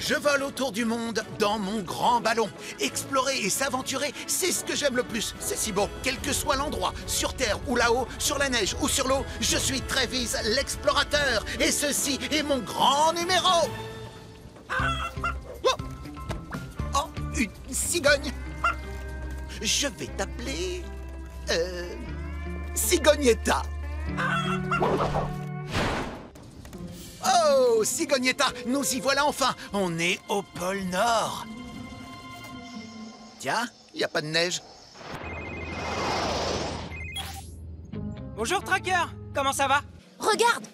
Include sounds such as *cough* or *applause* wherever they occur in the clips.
Je vole autour du monde dans mon grand ballon. Explorer et s'aventurer, c'est ce que j'aime le plus. C'est si beau. Quel que soit l'endroit, sur Terre ou là-haut, sur la neige ou sur l'eau, je suis Travis l'explorateur. Et ceci est mon grand numéro. Oh, oh une cigogne. Je vais t'appeler... Euh... Cigognetta. Oh, Cigognetta, nous y voilà enfin. On est au pôle Nord. Tiens, il a pas de neige. Bonjour, Tracker. Comment ça va? Regarde.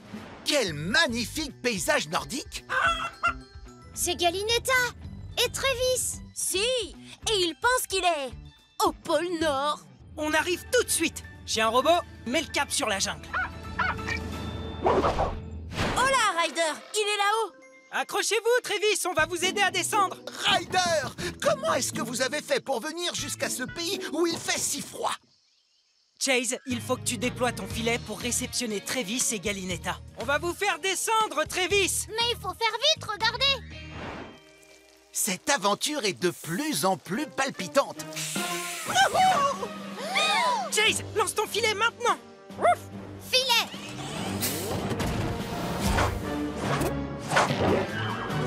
Quel magnifique paysage nordique. *laughs* C'est Galinetta Et Trévis. Si. Et il pense qu'il est... au pôle Nord. On arrive tout de suite. J'ai un robot, mets le cap sur la jungle *laughs* Oh là, Ryder Il est là-haut. Accrochez-vous, Trévis, on va vous aider à descendre. Ryder Comment est-ce que vous avez fait pour venir jusqu'à ce pays où il fait si froid? Chase, il faut que tu déploies ton filet pour réceptionner Trévis et Galinetta. On va vous faire descendre, Trévis Mais il faut faire vite, regardez. Cette aventure est de plus en plus palpitante. Chase, lance ton filet maintenant. Filet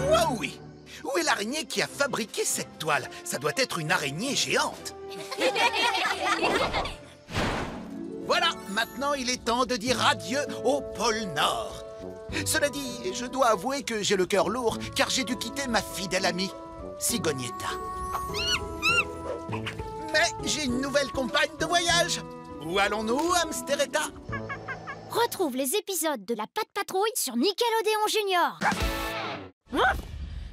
Wow oui. Où est l'araignée qui a fabriqué cette toile? Ça doit être une araignée géante. *laughs* Voilà, maintenant il est temps de dire adieu au pôle Nord. Cela dit, je dois avouer que j'ai le cœur lourd car j'ai dû quitter ma fidèle amie, Cigognetta. Mais j'ai une nouvelle compagne de voyage. Où allons-nous, Hamsteretta Retrouve les épisodes de la Patte Patrouille sur Nickelodeon Junior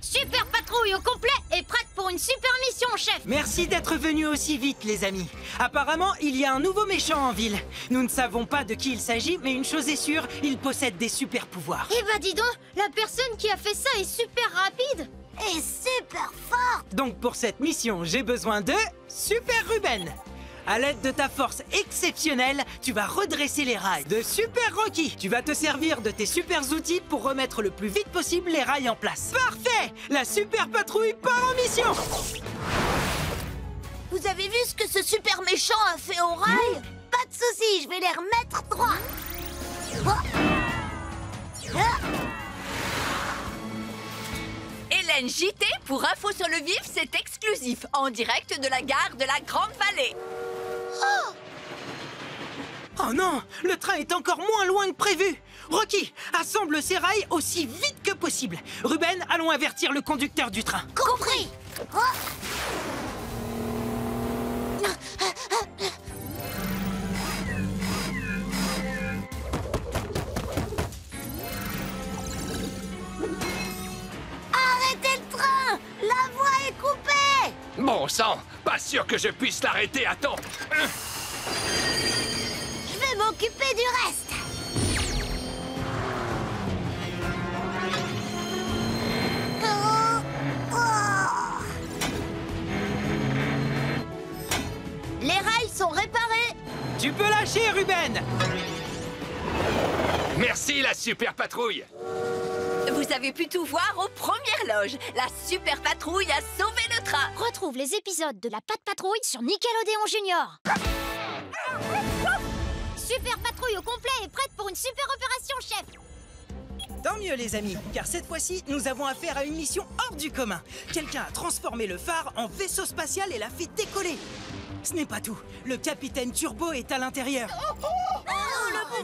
Super patrouille au complet et prête pour une super mission, chef Merci d'être venus aussi vite, les amis. Apparemment, il y a un nouveau méchant en ville. Nous ne savons pas de qui il s'agit, mais une chose est sûre, il possède des super pouvoirs. Eh bah dis donc, la personne qui a fait ça est super rapide Et super forte Donc pour cette mission, j'ai besoin de Super Ruben. À l'aide de ta force exceptionnelle, tu vas redresser les rails. De Super Rocky, tu vas te servir de tes super outils pour remettre le plus vite possible les rails en place. Parfait La super patrouille part en mission Vous avez vu ce que ce super méchant a fait au rail? Pas de soucis, je vais les remettre droit Oh. Ah. Hélène JT pour Info sur le Vif, c'est exclusif, en direct de la gare de la Grande Vallée. Oh non Le train est encore moins loin que prévu Rocky, assemble ces rails aussi vite que possible. Ruben, allons avertir le conducteur du train. Compris Oh. Arrêtez le train La voie Bon sang, pas sûr que je puisse l'arrêter à temps. Je vais m'occuper du reste Oh. Oh. Les rails sont réparés Tu peux lâcher, Ruben Merci la super patrouille. Vous avez pu tout voir aux premières loges. La super patrouille a sauvé le train. Retrouve les épisodes de la Patte Patrouille sur Nickelodeon Junior Super Patrouille au complet est prête pour une super opération, chef Tant mieux, les amis, car cette fois-ci, nous avons affaire à une mission hors du commun. Quelqu'un a transformé le phare en vaisseau spatial et l'a fait décoller. Ce n'est pas tout. Le capitaine Turbo est à l'intérieur.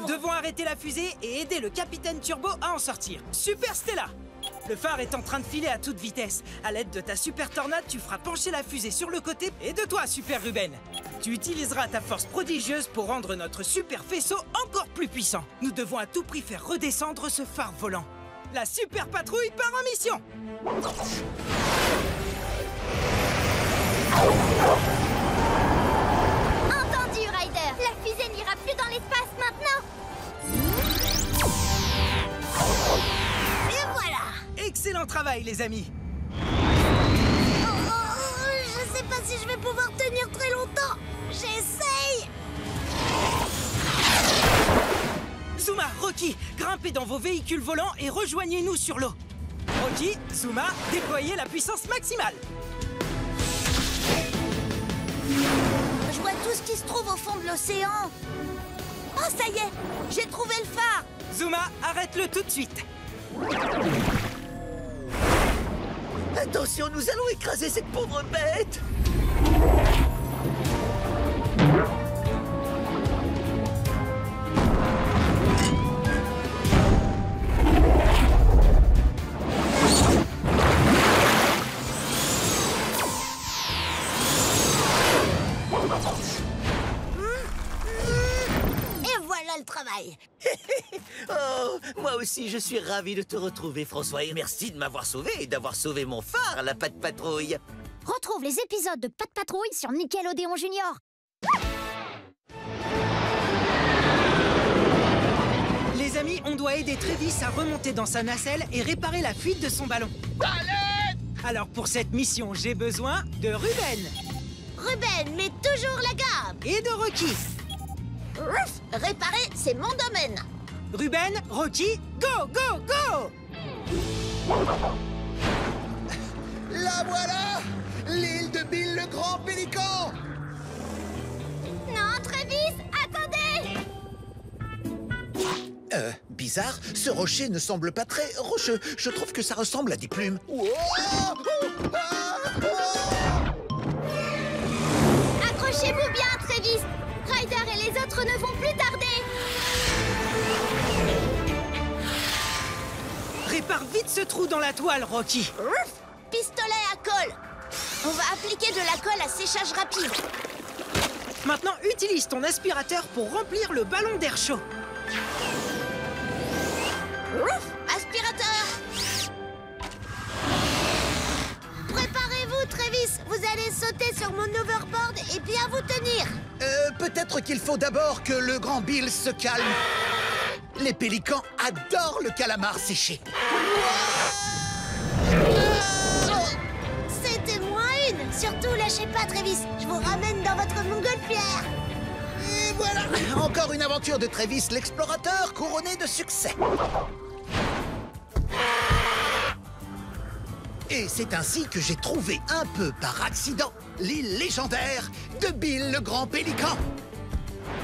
Nous devons arrêter la fusée et aider le capitaine Turbo à en sortir. Super Stella Le phare est en train de filer à toute vitesse. À l'aide de ta super tornade, tu feras pencher la fusée sur le côté et de toi, Super Ruben. Tu utiliseras ta force prodigieuse pour rendre notre super vaisseau encore plus puissant. Nous devons à tout prix faire redescendre ce phare volant. La super patrouille part en mission Entendu, Ryder La fusée n'ira plus dans l'espace maintenant Excellent travail, les amis. Oh, oh, oh, Je sais pas si je vais pouvoir tenir très longtemps. J'essaye. Zuma, Rocky, grimpez dans vos véhicules volants et rejoignez-nous sur l'eau. Rocky, Zuma, déployez la puissance maximale. Je vois tout ce qui se trouve au fond de l'océan. Oh, ça y est, j'ai trouvé le phare. Zuma, arrête-le tout de suite Attention, nous allons écraser cette pauvre bête Et voilà le travail. *laughs* Oh, moi aussi, je suis ravi de te retrouver, François, et merci de m'avoir sauvé et d'avoir sauvé mon phare, la patte patrouille. Retrouve les épisodes de Pat Patrouille sur Nickelodeon Junior. Les amis, on doit aider Travis à remonter dans sa nacelle et réparer la fuite de son ballon. Alors pour cette mission, j'ai besoin de Ruben Ruben, mais toujours la gamme. et de Rocky. Ruff, réparer, c'est mon domaine. Ruben, Rocky, go, go, go! La voilà! L'île de Bill le Grand Pélican! Non, Travis, attendez! Euh, bizarre, ce rocher ne semble pas très rocheux. Je trouve que ça ressemble à des plumes. Wow vite ce trou dans la toile, Rocky pistolet à colle. On va appliquer de la colle à séchage rapide. Maintenant, utilise ton aspirateur pour remplir le ballon d'air chaud. Aspirateur. Préparez-vous, Travis. Vous allez sauter sur mon overboard et bien vous tenir. Euh, peut-être qu'il faut d'abord que le grand Bill se calme. Les pélicans adorent le calamar séché. C'était moins une. Surtout, lâchez pas, Travis. Je vous ramène dans votre montgolfière. Et voilà Encore une aventure de Travis l'explorateur couronné de succès. Et c'est ainsi que j'ai trouvé un peu par accident l'île légendaire de Bill le Grand Pélican.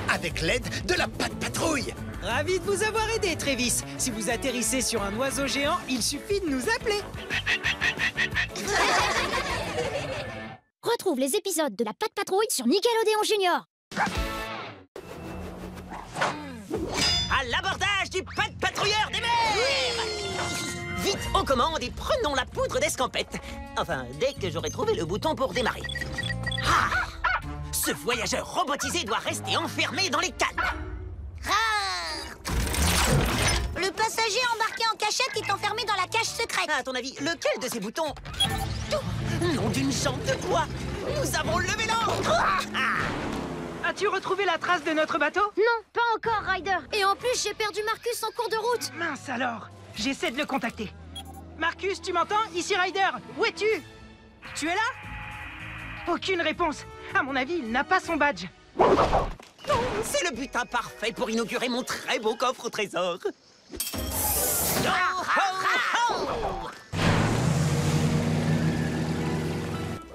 Avec l'aide de la patte patrouille. Ravi de vous avoir aidé, Travis. Si vous atterrissez sur un oiseau géant, il suffit de nous appeler. *laughs* Retrouve les épisodes de la Patte Patrouille sur Nickelodeon Junior. À l'abordage du patte patrouilleur des mers Vite aux commandes et prenons la poudre d'escampette. Enfin, dès que j'aurai trouvé le bouton pour démarrer. Ah Ce voyageur robotisé doit rester enfermé dans les cales. Le passager embarqué en cachette est enfermé dans la cage secrète. À ton avis, lequel de ces boutons Nom d'une jambe de bois Nous avons levé l'ancre Ah As-tu retrouvé la trace de notre bateau? Non, pas encore, Ryder. Et en plus, j'ai perdu Marcus en cours de route. Mince alors J'essaie de le contacter. Marcus, tu m'entends? Ici Ryder Où es-tu? Tu es là? Aucune réponse. À mon avis, il n'a pas son badge. C'est le butin parfait pour inaugurer mon très beau coffre au trésor. Oh, oh, oh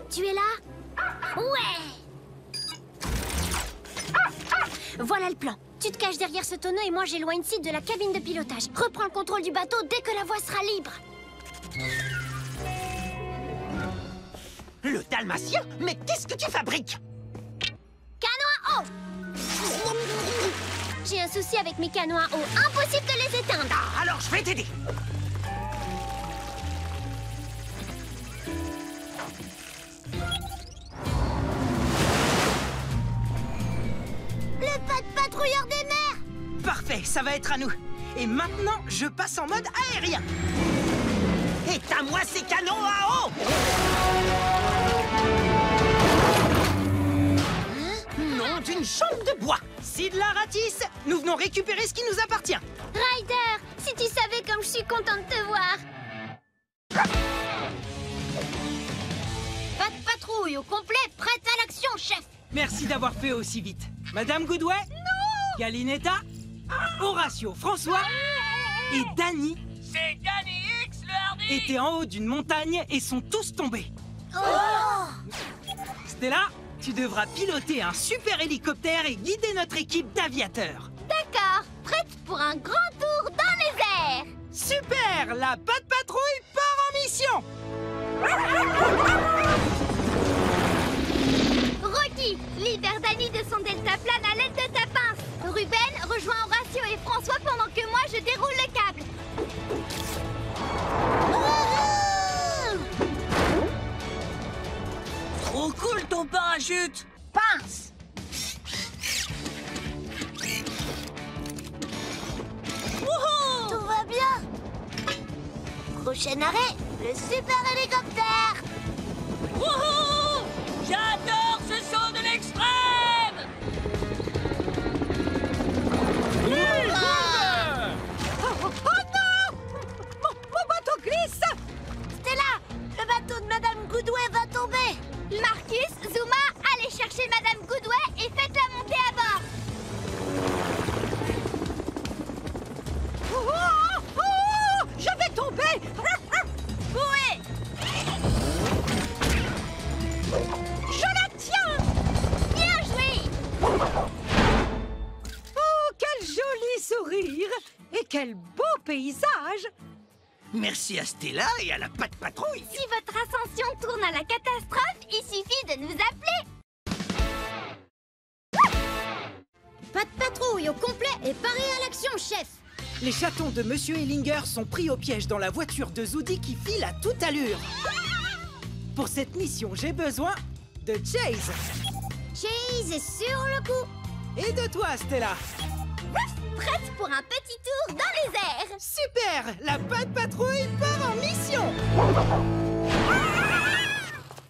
Tu es là? Ouais Voilà le plan. Tu te caches derrière ce tonneau et moi j'éloigne Sid de la cabine de pilotage. Reprends le contrôle du bateau dès que la voie sera libre. Le dalmatien? Mais qu'est-ce que tu fabriques? Canot à eau J'ai un souci avec mes canons à eau. Impossible de les éteindre. Ah, alors je vais t'aider Le pas de patrouilleur des mers Parfait, ça va être à nous. Et maintenant, je passe en mode aérien. Éteins-moi ces canons à eau Nom d'une chambre de bois Sid Laratis, nous venons récupérer ce qui nous appartient. Ryder, si tu savais comme je suis contente de te voir. Pas de patrouille au complet, prête à l'action, chef. Merci d'avoir fait aussi vite. Madame Goodway Non. Galinetta Horatio, François et Danny. C'est Danny X, le hardi. Étaient en haut d'une montagne et sont tous tombés. Stella, tu devras piloter un super hélicoptère et guider notre équipe d'aviateurs. D'accord, prête pour un grand tour dans les airs. Super. La patte patrouille part en mission. Rocky, libère Danny de son deltaplane à l'aide de ta pince. Ruben, rejoins Horatio et François pendant que moi je déroule le câble Trop cool ton parachute. Pince. Tout va bien. Prochain arrêt, le super hélicoptère. Wouhou. J'adore ce son de Stella et à la patte patrouille. Si votre ascension tourne à la catastrophe, il suffit de nous appeler Pas de patrouille au complet et paré à l'action, chef Les chatons de Monsieur Ellinger sont pris au piège dans la voiture de Zoudi qui file à toute allure. Pour cette mission, j'ai besoin de Chase Chase est sur le coup et de toi, Stella. Prête pour un petit tour dans les airs Super La patte patrouille mission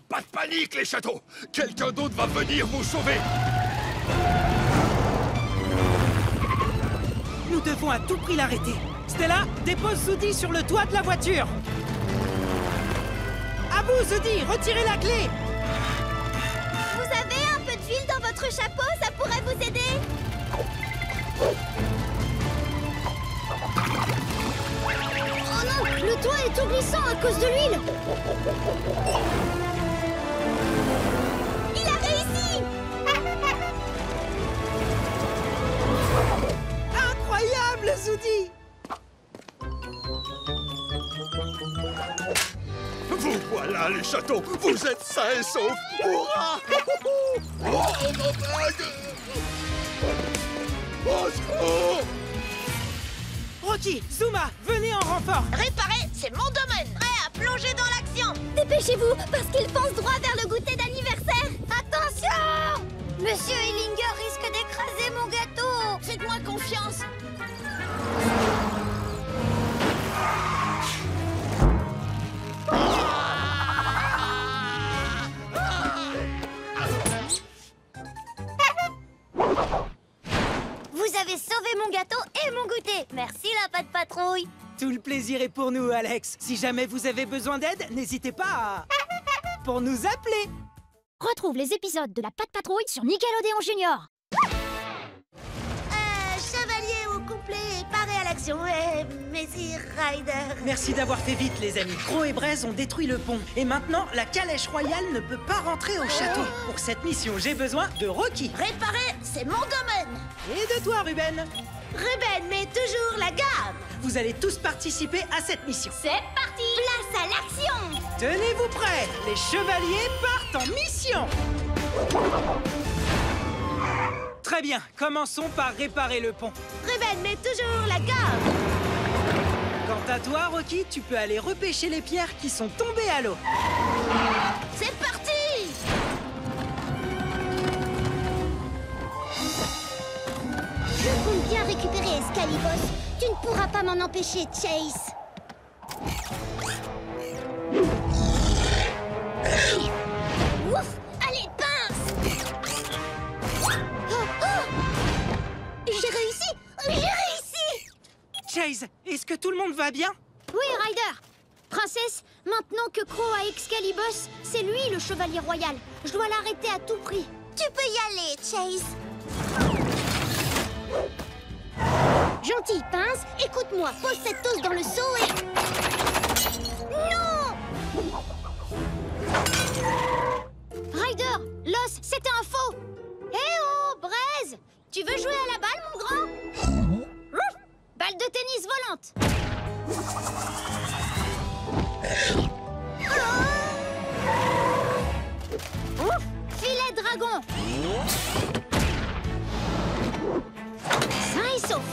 Pas de panique, les châteaux Quelqu'un d'autre va venir vous sauver Nous devons à tout prix l'arrêter. Stella, dépose Zoudi sur le toit de la voiture. À vous, Zoudi, retirez la clé. Vous avez un peu d'huile dans votre chapeau, ça pourrait vous aider Le toit est tout glissant à cause de l'huile. Il a réussi. *laughs* Incroyable, Zoudi. Vous voilà, les châteaux. Vous êtes sains et saufs Hurrah. *laughs* Oh, ma bague Au secours Rocky, Zuma, venez en renfort. Réparer, c'est mon domaine. Prêt à plonger dans l'action. Dépêchez-vous, parce qu'il fonce droit vers le goûter d'anniversaire. Attention! Monsieur Ellinger risque d'écraser mon gâteau. Faites-moi confiance mon gâteau et mon goûter Merci la patte patrouille Tout le plaisir est pour nous, Alex. Si jamais vous avez besoin d'aide, n'hésitez pas à... *laughs* pour nous appeler. Retrouve les épisodes de la patte patrouille sur Nickelodeon Junior et Messi Rider Merci d'avoir fait vite, les amis. Croc et Braise ont détruit le pont. Et maintenant, la calèche royale ne peut pas rentrer au château. Pour cette mission, j'ai besoin de Rocky. Réparer, c'est mon domaine Et de toi, Ruben. Ruben met toujours la gamme Vous allez tous participer à cette mission. C'est parti Place à l'action Tenez-vous prêts Les chevaliers partent en mission Très bien, commençons par réparer le pont. Ruben met toujours la gamme Quant à toi, Rocky, tu peux aller repêcher les pierres qui sont tombées à l'eau. C'est parti Je compte bien récupérer Escalibos. Tu ne pourras pas m'en empêcher, Chase. Ouf J'ai réussi. J'ai réussi. Chase, est-ce que tout le monde va bien? Oui, Ryder. Princesse, maintenant que Crow a Excalibus, c'est lui le chevalier royal. Je dois l'arrêter à tout prix. Tu peux y aller, Chase. Gentille pince, écoute-moi, pose cette hausse dans le seau et... Non! Ryder, Los, c'était un faux. Eh oh, Braise Tu veux jouer à la balle? Balle de tennis volante. Ouf Filet dragon. Sain et sauf.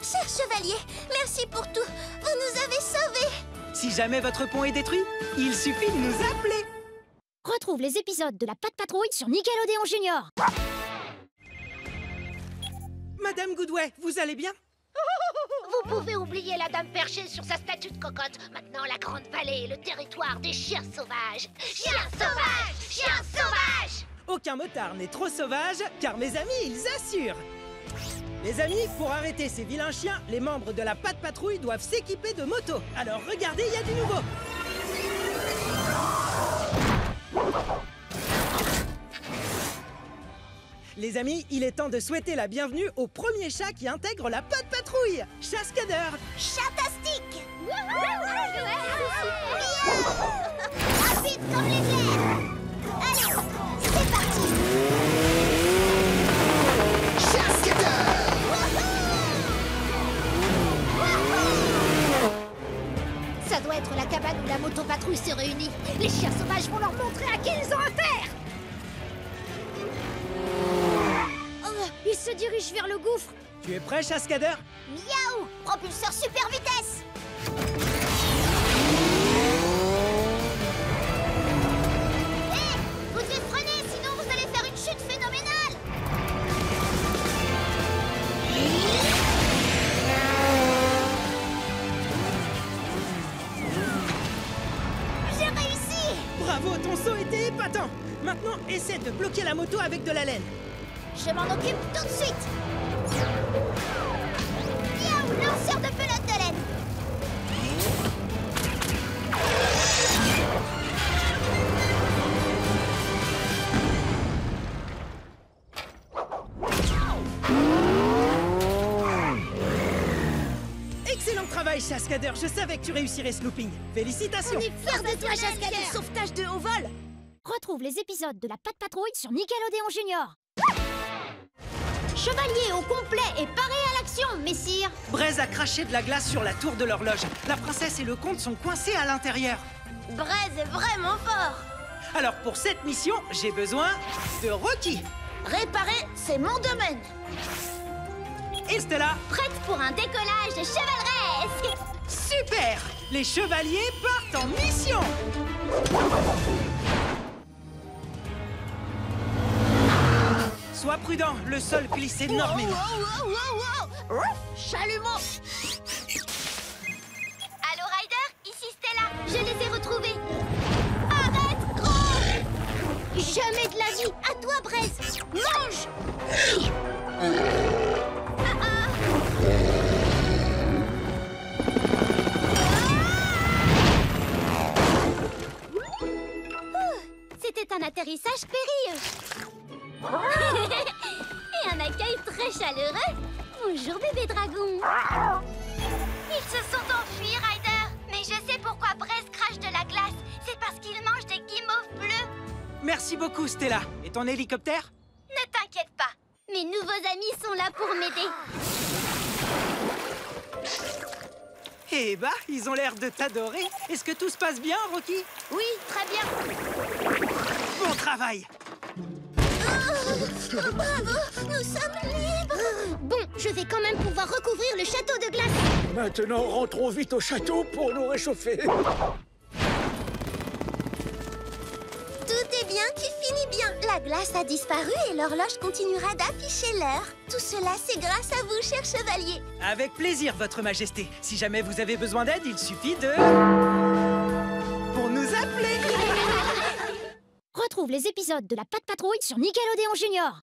Cher chevalier, merci pour tout. Vous nous avez sauvés. Si jamais votre pont est détruit, il suffit de nous appeler. Retrouve les épisodes de la Patte Patrouille sur Nickelodeon Junior. Madame Goodway, vous allez bien? Vous pouvez oublier la dame perchée sur sa statue de cocotte. Maintenant, la Grande Vallée est le territoire des chiens sauvages. Chiens sauvages Chiens sauvages Aucun motard n'est trop sauvage, car mes amis, ils assurent Les amis, pour arrêter ces vilains chiens, les membres de la Patte Patrouille doivent s'équiper de motos. Alors regardez, il y a du nouveau Les amis, il est temps de souhaiter la bienvenue au premier chat qui intègre la Patte Patrouille. Chaskader Chatastique Rapide comme l'éclair Allez, c'est parti. Ça doit être la cabane où la motopatrouille se réunit. Les chiens sauvages vont leur montrer à qui ils ont affaire Oh, ils se dirigent vers le gouffre. Tu es prêt, Chaskader Miaou! Propulseur super vitesse! Hé Vous devez freiner, sinon vous allez faire une chute phénoménale! J'ai réussi! Bravo, ton saut était épatant Maintenant, essaie de bloquer la moto avec de la laine. Je m'en occupe tout de suite. Miaou Lanceur de pelote de laine. Excellent travail, Chaskader Je savais que tu réussirais ce looping Félicitations. On est fiers de toi, Jascader Sauvetage de haut vol Retrouve les épisodes de la Patte Patrouille sur Nickelodeon Junior. Chevalier au complet et paré à l'action, messire. Braise a craché de la glace sur la tour de l'horloge. La princesse et le comte sont coincés à l'intérieur. Braise est vraiment fort. Alors pour cette mission, j'ai besoin de Rocky. Réparer, c'est mon domaine. Et Stella, Prête pour un décollage chevaleresque. super Les chevaliers partent en mission Sois prudent, le sol glisse énormément. wow, wow, wow. Ouf, Chalumeau. Allô, Ryder Ici Stella. Je les ai retrouvés. Arrête, gros Jamais de la vie. À toi, Braise. Mange Ah, ah. Ouh, C'était un atterrissage périlleux. Et un accueil très chaleureux. Bonjour bébé dragon. Ils se sont enfuis, Ryder. Mais je sais pourquoi Brest crache de la glace. C'est parce qu'il mange des guimauves bleus. Merci beaucoup, Stella. Et ton hélicoptère? Ne t'inquiète pas. Mes nouveaux amis sont là pour m'aider. Eh bah, ils ont l'air de t'adorer. Est-ce que tout se passe bien, Rocky? Oui, très bien. Bon travail Bravo, nous sommes libres. Bon, je vais quand même pouvoir recouvrir le château de glace. Maintenant, rentrons vite au château pour nous réchauffer. Tout est bien qui finit bien. La glace a disparu et l'horloge continuera d'afficher l'heure. Tout cela, c'est grâce à vous, cher chevalier. Avec plaisir, Votre Majesté. Si jamais vous avez besoin d'aide, il suffit de... Retrouve les épisodes de la Patte Patrouille sur Nickelodeon Junior.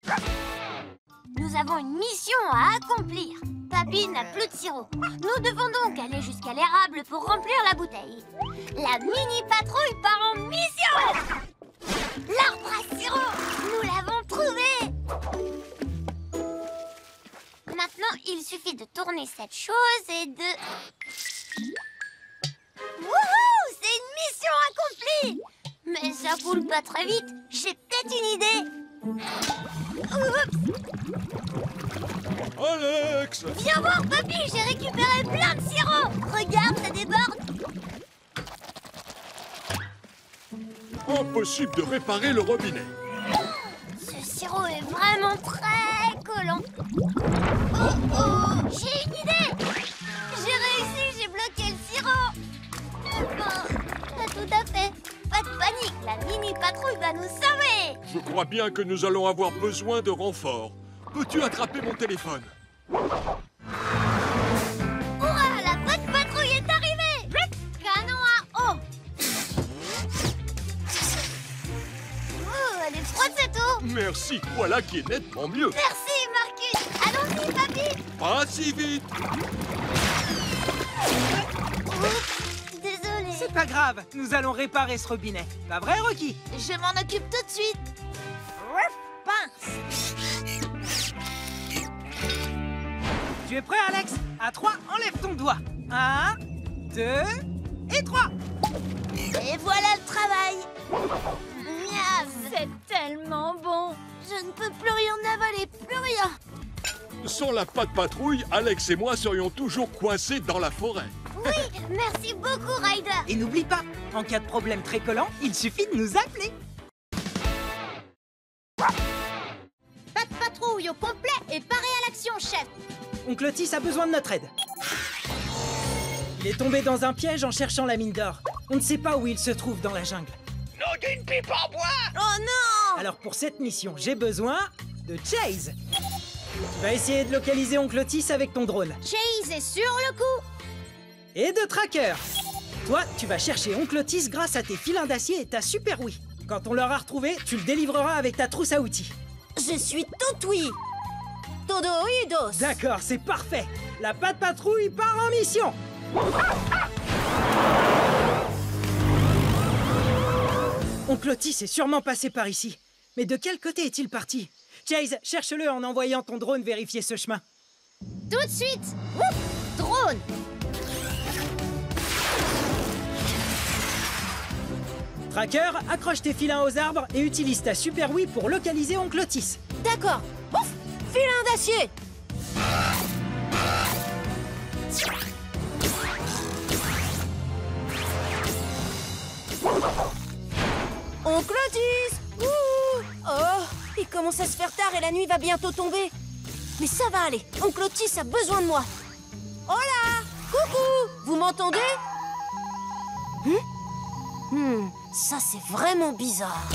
Nous avons une mission à accomplir. Papy n'a plus de sirop. Nous devons donc aller jusqu'à l'érable pour remplir la bouteille. La mini-patrouille part en mission L'arbre à sirop Nous l'avons trouvé Maintenant, il suffit de tourner cette chose et de... Wouhou C'est une mission accomplie mais ça roule pas très vite. J'ai peut-être une idée. Oups Alex Viens voir, papy, j'ai récupéré plein de sirop. Regarde, ça déborde. Impossible de réparer le robinet. Ce sirop est vraiment très collant. Oh oh J'ai une idée J'ai réussi, j'ai bloqué le sirop. Bon, pas tout à fait patrouille va nous sauver. Je crois bien que nous allons avoir besoin de renforts. Peux-tu attraper mon téléphone? Hurrah La Pat Patrouille est arrivée. Canon à eau. Oh, elle est froide cette eau. Merci, voilà qui est nettement mieux. Merci Marcus. Allons-y, papy. Pas si vite. Désolée C'est pas grave, nous allons réparer ce robinet. Pas vrai, Rocky? Je m'en occupe tout de suite. Pince. Tu es prêt, Alex? À 3, enlève ton doigt. 1, 2 et 3 Et voilà le travail. Miam. C'est tellement bon. Je ne peux plus rien avaler, plus rien. Sans la patte patrouille, Alex et moi serions toujours coincés dans la forêt. Oui, merci beaucoup, Ryder Et n'oublie pas, en cas de problème très collant, il suffit de nous appeler. Pas de patrouille au complet et paré à l'action, chef Oncle Otis a besoin de notre aide. Il est tombé dans un piège en cherchant la mine d'or. On ne sait pas où il se trouve dans la jungle. Oh non Alors pour cette mission, j'ai besoin de Chase. Tu vas essayer de localiser Oncle Otis avec ton drone. Chase est sur le coup Et de Tracker. Toi, tu vas chercher Oncle Otis grâce à tes filins d'acier et ta super oui. Quand on l'aura retrouvé, tu le délivreras avec ta trousse à outils. Je suis tout oui Todo oídos D'accord, c'est parfait. La patte patrouille part en mission. Oncle Otis est sûrement passé par ici. Mais de quel côté est-il parti? Chase, cherche-le en envoyant ton drone vérifier ce chemin. Tout de suite Drone Tracker, accroche tes filins aux arbres et utilise ta super Wii pour localiser Oncle Otis. D'accord. Ouf Filin d'acier. Oncle Otis. Oh Il commence à se faire tard et la nuit va bientôt tomber. Mais ça va aller. Oncle Otis a besoin de moi. Hola. Coucou. Vous m'entendez? Hmm? Hmm, ça c'est vraiment bizarre.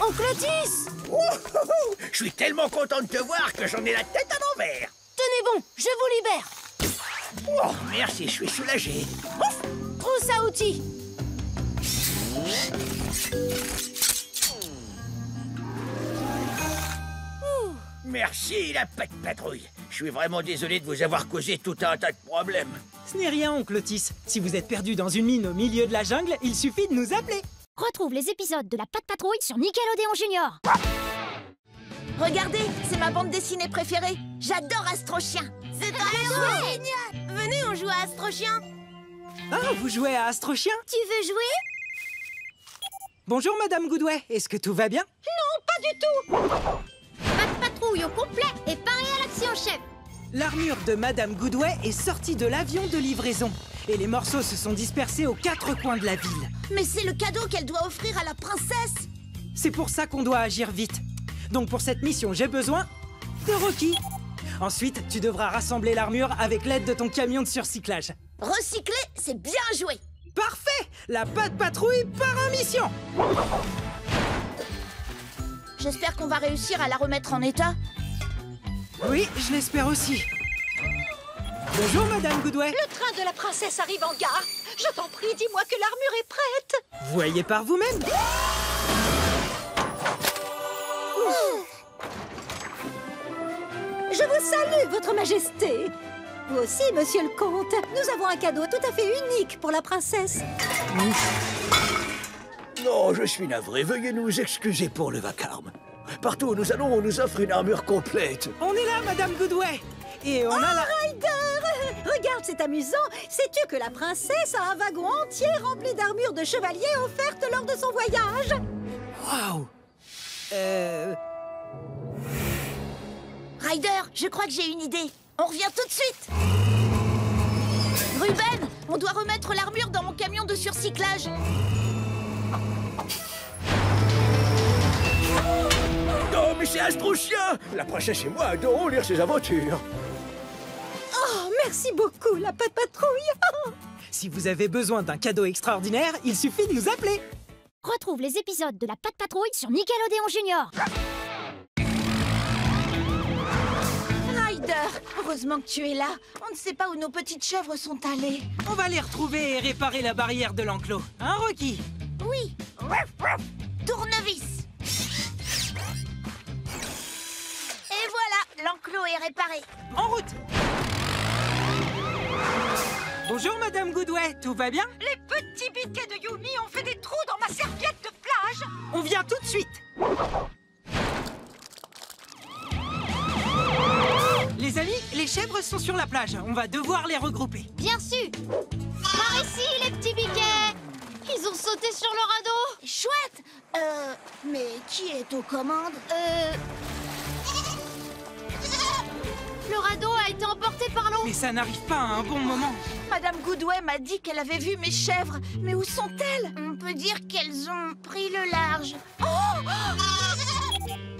Oncle Otis Je suis tellement content de te voir que j'en ai la tête à l'envers. Tenez bon, je vous libère. Oh, merci, je suis soulagé. Trousse à outils. Merci, la patte patrouille. Je suis vraiment désolé de vous avoir causé tout un tas de problèmes. Ce n'est rien, Oncle Otis. Si vous êtes perdu dans une mine au milieu de la jungle, il suffit de nous appeler. Retrouve les épisodes de la Patte Patrouille sur Nickelodeon Junior. Regardez, c'est ma bande dessinée préférée. J'adore Astro Chien. C'est génial Venez, on joue à Astro Chien. Ah, vous jouez à Astro Chien? Tu veux jouer? Bonjour, Madame Goodway. Est-ce que tout va bien? Pas du tout Patrouille au complet et paré à l'action, chef. L'armure de Madame Goodway est sortie de l'avion de livraison. Et les morceaux se sont dispersés aux quatre coins de la ville. Mais c'est le cadeau qu'elle doit offrir à la princesse. C'est pour ça qu'on doit agir vite. Donc pour cette mission, j'ai besoin de Rocky. Ensuite, tu devras rassembler l'armure avec l'aide de ton camion de surcyclage. Recycler, c'est bien joué. Parfait La patte patrouille part en mission J'espère qu'on va réussir à la remettre en état. Oui, je l'espère aussi. Bonjour, Madame Goodway. Le train de la princesse arrive en gare. Je t'en prie, dis-moi que l'armure est prête. Vous voyez par vous-même Je vous salue, Votre Majesté. Vous aussi, Monsieur le Comte. Nous avons un cadeau tout à fait unique pour la princesse. Non, je suis navré. Veuillez nous excuser pour le vacarme. Partout où nous allons, on nous offre une armure complète. On est là, Madame Goodway Et on a la... Ryder Regarde, c'est amusant. Sais-tu que la princesse a un wagon entier rempli d'armures de chevalier offertes lors de son voyage? Waouh Euh... Ryder, je crois que j'ai une idée. On revient tout de suite. Ruben, on doit remettre l'armure dans mon camion de surcyclage. Non, mais c'est Astro Chien La princesse et moi adorons lire ses aventures. Oh, merci beaucoup, la patte patrouille *laughs* Si vous avez besoin d'un cadeau extraordinaire, il suffit de nous appeler Retrouve les épisodes de la Patte Patrouille sur Nickelodeon Junior. Ryder, heureusement que tu es là. On ne sait pas où nos petites chèvres sont allées. On va les retrouver et réparer la barrière de l'enclos. Hein, Rocky? Oui. Tournevis. Et voilà, l'enclos est réparé. En route Bonjour, Madame Goodway, tout va bien? Les petits biquets de Yumi ont fait des trous dans ma serviette de plage On vient tout de suite Les amis, les chèvres sont sur la plage. On va devoir les regrouper. Bien sûr. Par ici, les petits biquets. Ils ont sauté sur le radeau. Chouette. Euh, mais qui est aux commandes Euh... Le radeau a été emporté par l'eau. Mais ça n'arrive pas à un bon moment. Madame Goodway m'a dit qu'elle avait vu mes chèvres. Mais où sont-elles On peut dire qu'elles ont pris le large.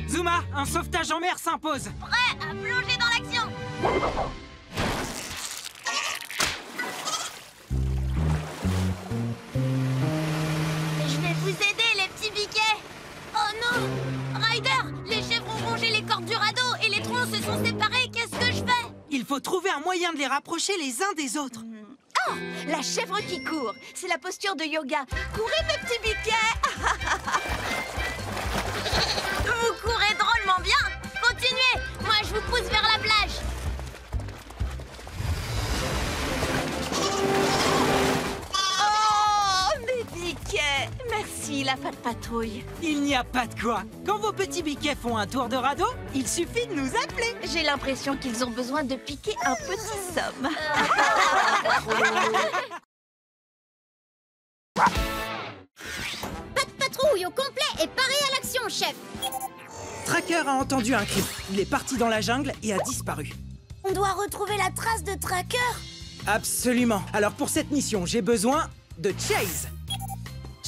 Zuma, un sauvetage en mer s'impose. Prêt à plonger dans l'action. Ryder, les chèvres ont rongé les cordes du radeau et les troncs se sont séparés. Qu'est-ce que je fais Il faut trouver un moyen de les rapprocher les uns des autres. Oh, la chèvre qui court. C'est la posture de yoga. Courez, mes petits biquets *laughs* Vous courez drôlement bien Continuez Moi, je vous pousse vers la plage Merci, la patte patrouille. Il n'y a pas de quoi. Quand vos petits biquets font un tour de radeau, il suffit de nous appeler. J'ai l'impression qu'ils ont besoin de piquer un petit somme. Pas de patrouille au complet et paré à l'action, chef Tracker a entendu un cri. Il est parti dans la jungle et a disparu. On doit retrouver la trace de Tracker Absolument. Alors pour cette mission, j'ai besoin de Chase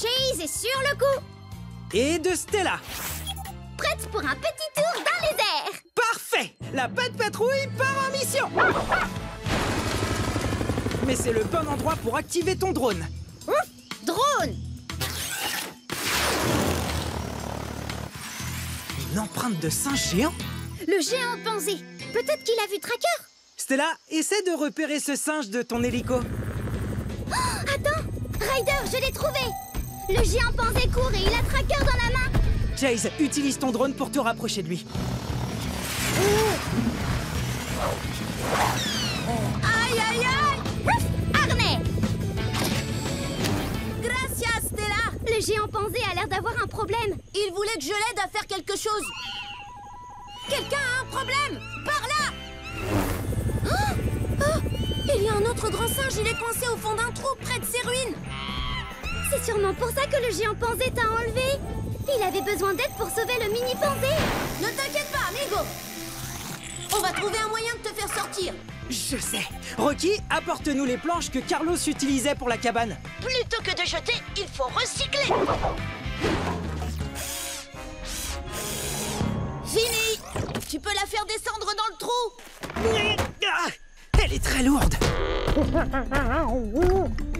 Chase est sur le coup. Et de Stella. Prête pour un petit tour dans les airs. Parfait. La patte patrouille part en mission. Mais c'est le bon endroit pour activer ton drone. Ouf Drone. Une empreinte de singe géant. Le géant pensé. Peut-être qu'il a vu Tracker. Stella, essaie de repérer ce singe de ton hélico. Attends. Ryder, je l'ai trouvé Le géant pensé court et il a Tracker dans la main Chase, utilise ton drone pour te rapprocher de lui. Aïe aïe aïe Ouf Harnais Gracias, Stella Le géant Panzé a l'air d'avoir un problème. Il voulait que je l'aide à faire quelque chose. Quelqu'un a un problème Par là oh Oh Il y a un autre grand singe, il est coincé au fond d'un trou près de ses ruines. C'est sûrement pour ça que le géant Panzé t'a enlevé. Il avait besoin d'aide pour sauver le mini Panzé. Ne t'inquiète pas, amigo On va trouver un moyen de te faire sortir. Je sais. Rocky, apporte-nous les planches que Carlos utilisait pour la cabane. Plutôt que de jeter, il faut recycler Fini Tu peux la faire descendre dans le trou Ah, Elle est très lourde. *laughs*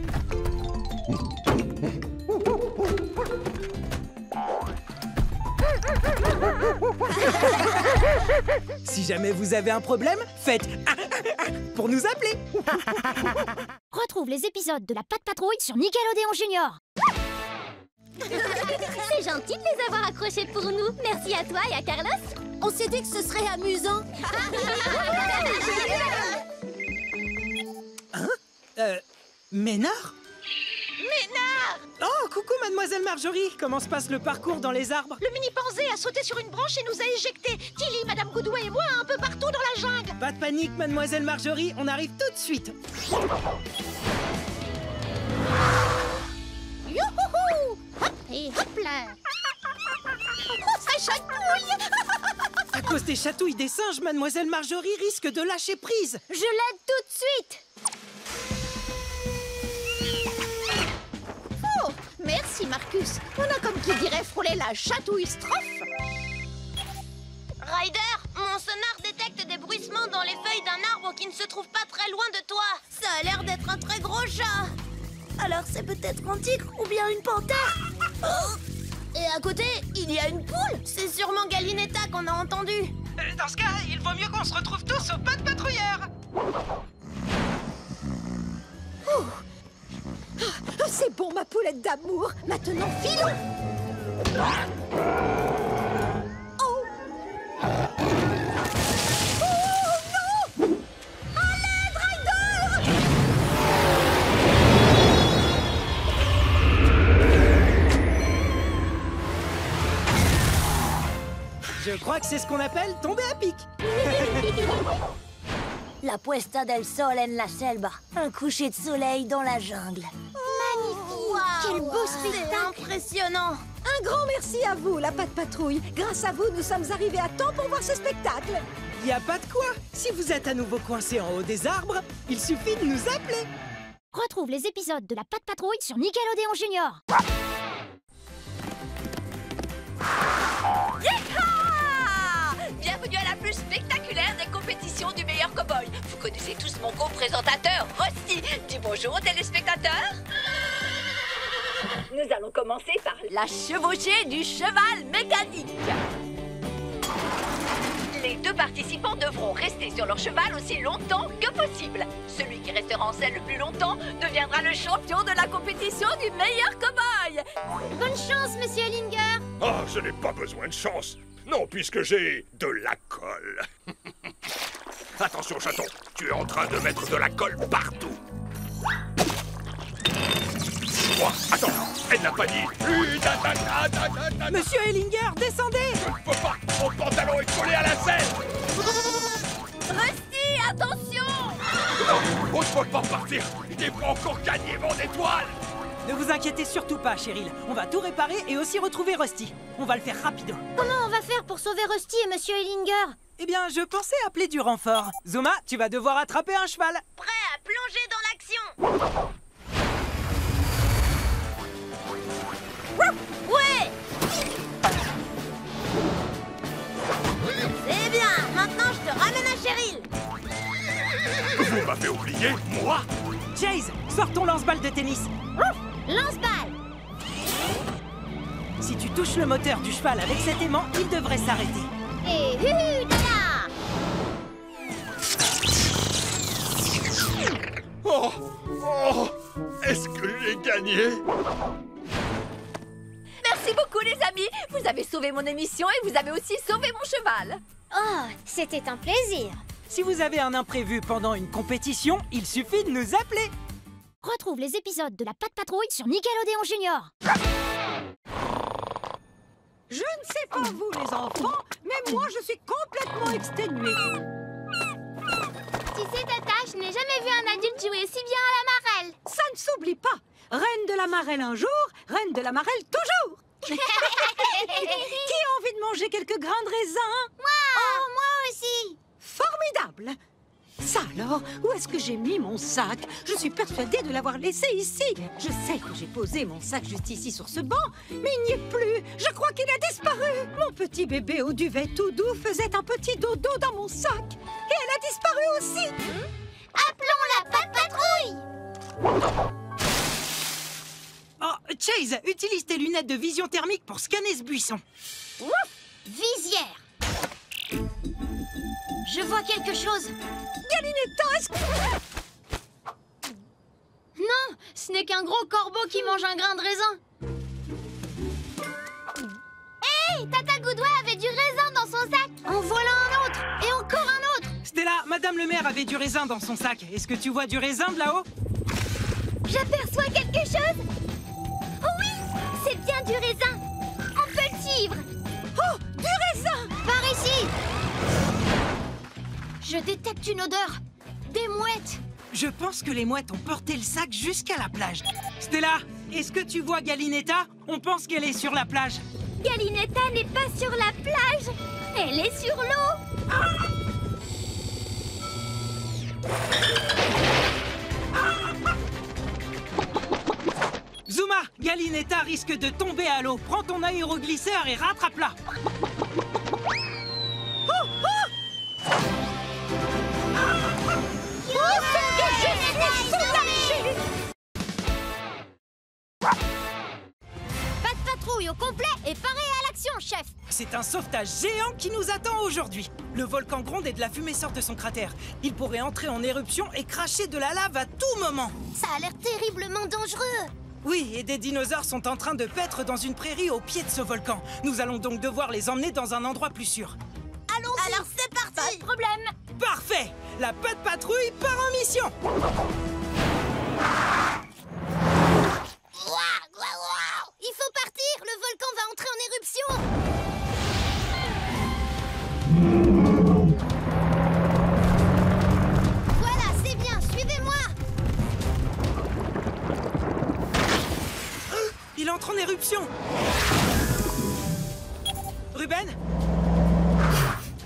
Si jamais vous avez un problème, faites pour nous appeler. *laughs* Retrouve les épisodes de la Patte Patrouille sur Nickelodeon Junior *laughs* C'est gentil de les avoir accrochés pour nous. Merci à toi et à Carlos. On s'est dit que ce serait amusant. *laughs* Euh, Ménard? Ménard Oh, coucou mademoiselle Marjorie. Comment se passe le parcours dans les arbres Le mini panzé a sauté sur une branche et nous a éjectés. Tilly, Madame Goodway et moi un peu partout dans la jungle. Pas de panique mademoiselle Marjorie, on arrive tout de suite. Youhouhou Hop et hop là. Oh, ça chatouille. À cause des chatouilles des singes, mademoiselle Marjorie risque de lâcher prise. Je l'aide tout de suite merci Marcus. On a comme qui dirait frôlé la chatouille strophe. Ryder, mon sonar détecte des bruissements dans les feuilles d'un arbre qui ne se trouve pas très loin de toi. Ça a l'air d'être un très gros chat. Alors c'est peut-être un tigre ou bien une panthère Et à côté, il y a une poule C'est sûrement Galinetta qu'on a entendu Euh, Dans ce cas, il vaut mieux qu'on se retrouve tous au pas de patrouilleur Ah, C'est bon, ma poulette d'amour. Maintenant, filons. Oh. Oh non. À l'aide, Ryder Je crois que c'est ce qu'on appelle tomber à pic *laughs* La puesta del sol en la selva. Un coucher de soleil dans la jungle. Magnifique Quel beau spectacle impressionnant Un grand merci à vous, la patte patrouille. Grâce à vous, nous sommes arrivés à temps pour voir ce spectacle. Y a pas de quoi Si vous êtes à nouveau coincé en haut des arbres, il suffit de nous appeler Retrouve les épisodes de la Patte Patrouille sur Nickelodeon Junior. Cowboy. Vous connaissez tous mon co-présentateur, Rusty. Dis bonjour aux téléspectateurs. Nous allons commencer par la chevauchée du cheval mécanique. Les deux participants devront rester sur leur cheval aussi longtemps que possible. Celui qui restera en selle le plus longtemps deviendra le champion de la compétition du meilleur cowboy. Bonne chance, monsieur Ellinger Ah, je n'ai pas besoin de chance. Non, puisque j'ai de la colle. *laughs* Attention, chaton, tu es en train de mettre de la colle partout. Quoi Attends, elle n'a pas dit. Monsieur Ellinger, descendez Je ne peux pas, mon pantalon est collé à la selle. Rusty, attention Non, on ne peut pas partir. Il pas encore gagné mon étoile. Ne vous inquiétez surtout pas, Cheryl. On va tout réparer et aussi retrouver Rusty. On va le faire rapido. Comment on va faire pour sauver Rusty et monsieur Ellinger? Eh bien, je pensais appeler du renfort. Zuma, tu vas devoir attraper un cheval. Prêt à plonger dans l'action Ouais C'est bien Maintenant, je te ramène à Cheryl Vous m'avez oublié, moi? Chase, sors ton lance-balle de tennis. Lance-balle Si tu touches le moteur du cheval avec cet aimant, il devrait s'arrêter. Et hu de là Oh Oh Est-ce que j'ai gagné? Merci beaucoup les amis. Vous avez sauvé mon émission et vous avez aussi sauvé mon cheval. Oh, c'était un plaisir. Si vous avez un imprévu pendant une compétition, il suffit de nous appeler. Retrouve les épisodes de la Patte Patrouille sur Nickelodeon Junior Je ne sais pas vous, les enfants, mais moi, je suis complètement exténuée. Tu sais, Tata, je n'ai jamais vu un adulte jouer si bien à la marelle Ça ne s'oublie pas. Reine de la marelle un jour, reine de la marelle toujours. *laughs* *laughs* Qui a envie de manger quelques grains de raisin Oh, moi aussi Formidable Ça alors, où est-ce que j'ai mis mon sac? Je suis persuadée de l'avoir laissé ici. Je sais que j'ai posé mon sac juste ici sur ce banc, mais il n'y est plus. Je crois qu'il a disparu. Mon petit bébé au duvet tout doux faisait un petit dodo dans mon sac. Et elle a disparu aussi. Appelons la Patte Patrouille Oh, Chase, utilise tes lunettes de vision thermique pour scanner ce buisson. Visière Je vois quelque chose. Que... *laughs* Non, ce n'est qu'un gros corbeau qui mange un grain de raisin. Hé Tata Goudouet avait du raisin dans son sac. En voilà un autre Et encore un autre. Stella, Madame le maire avait du raisin dans son sac. Est-ce que tu vois du raisin de là-haut? J'aperçois quelque chose. Oh oui C'est bien du raisin. On peut le suivre Oh, du raisin. Par ici Je détecte une odeur Des mouettes Je pense que les mouettes ont porté le sac jusqu'à la plage. Stella, est-ce que tu vois Galinetta? On pense qu'elle est sur la plage. Galinetta n'est pas sur la plage Elle est sur l'eau Zuma, Galinetta risque de tomber à l'eau. Prends ton aéroglisseur et rattrape-la. C'est un sauvetage géant qui nous attend aujourd'hui. Le volcan gronde et de la fumée sort de son cratère. Il pourrait entrer en éruption et cracher de la lave à tout moment. Ça a l'air terriblement dangereux Oui, et des dinosaures sont en train de paître dans une prairie au pied de ce volcan. Nous allons donc devoir les emmener dans un endroit plus sûr. Allons-y Alors c'est parti Pas de problème Parfait La patte patrouille part en mission Il faut partir Le volcan va entrer en éruption en éruption Ruben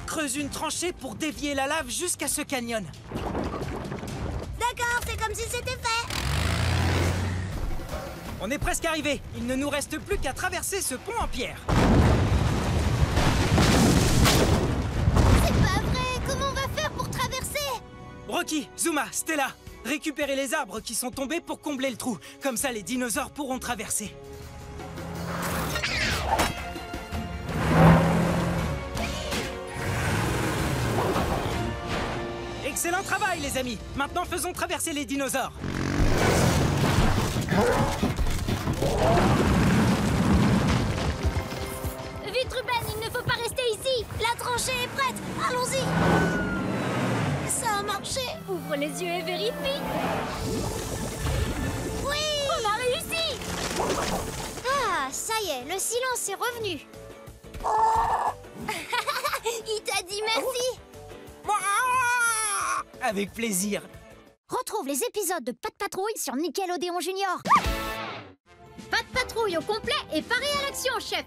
Creuse une tranchée pour dévier la lave jusqu'à ce canyon. D'accord, c'est comme si c'était fait On est presque arrivé. Il ne nous reste plus qu'à traverser ce pont en pierre. Rocky, Zuma, Stella, récupérez les arbres qui sont tombés pour combler le trou. Comme ça, les dinosaures pourront traverser. Excellent travail, les amis. Maintenant, faisons traverser les dinosaures. Vite, Ruben, il ne faut pas rester ici La tranchée est prête Allons-y Marché Ouvre les yeux et vérifie. Oui. On a réussi. Ah, ça y est, le silence est revenu. *laughs* Il t'a dit merci. Avec plaisir. Retrouve les épisodes de Pat Patrouille sur Nickelodeon Junior. Pat Patrouille au complet et paré à l'action, chef.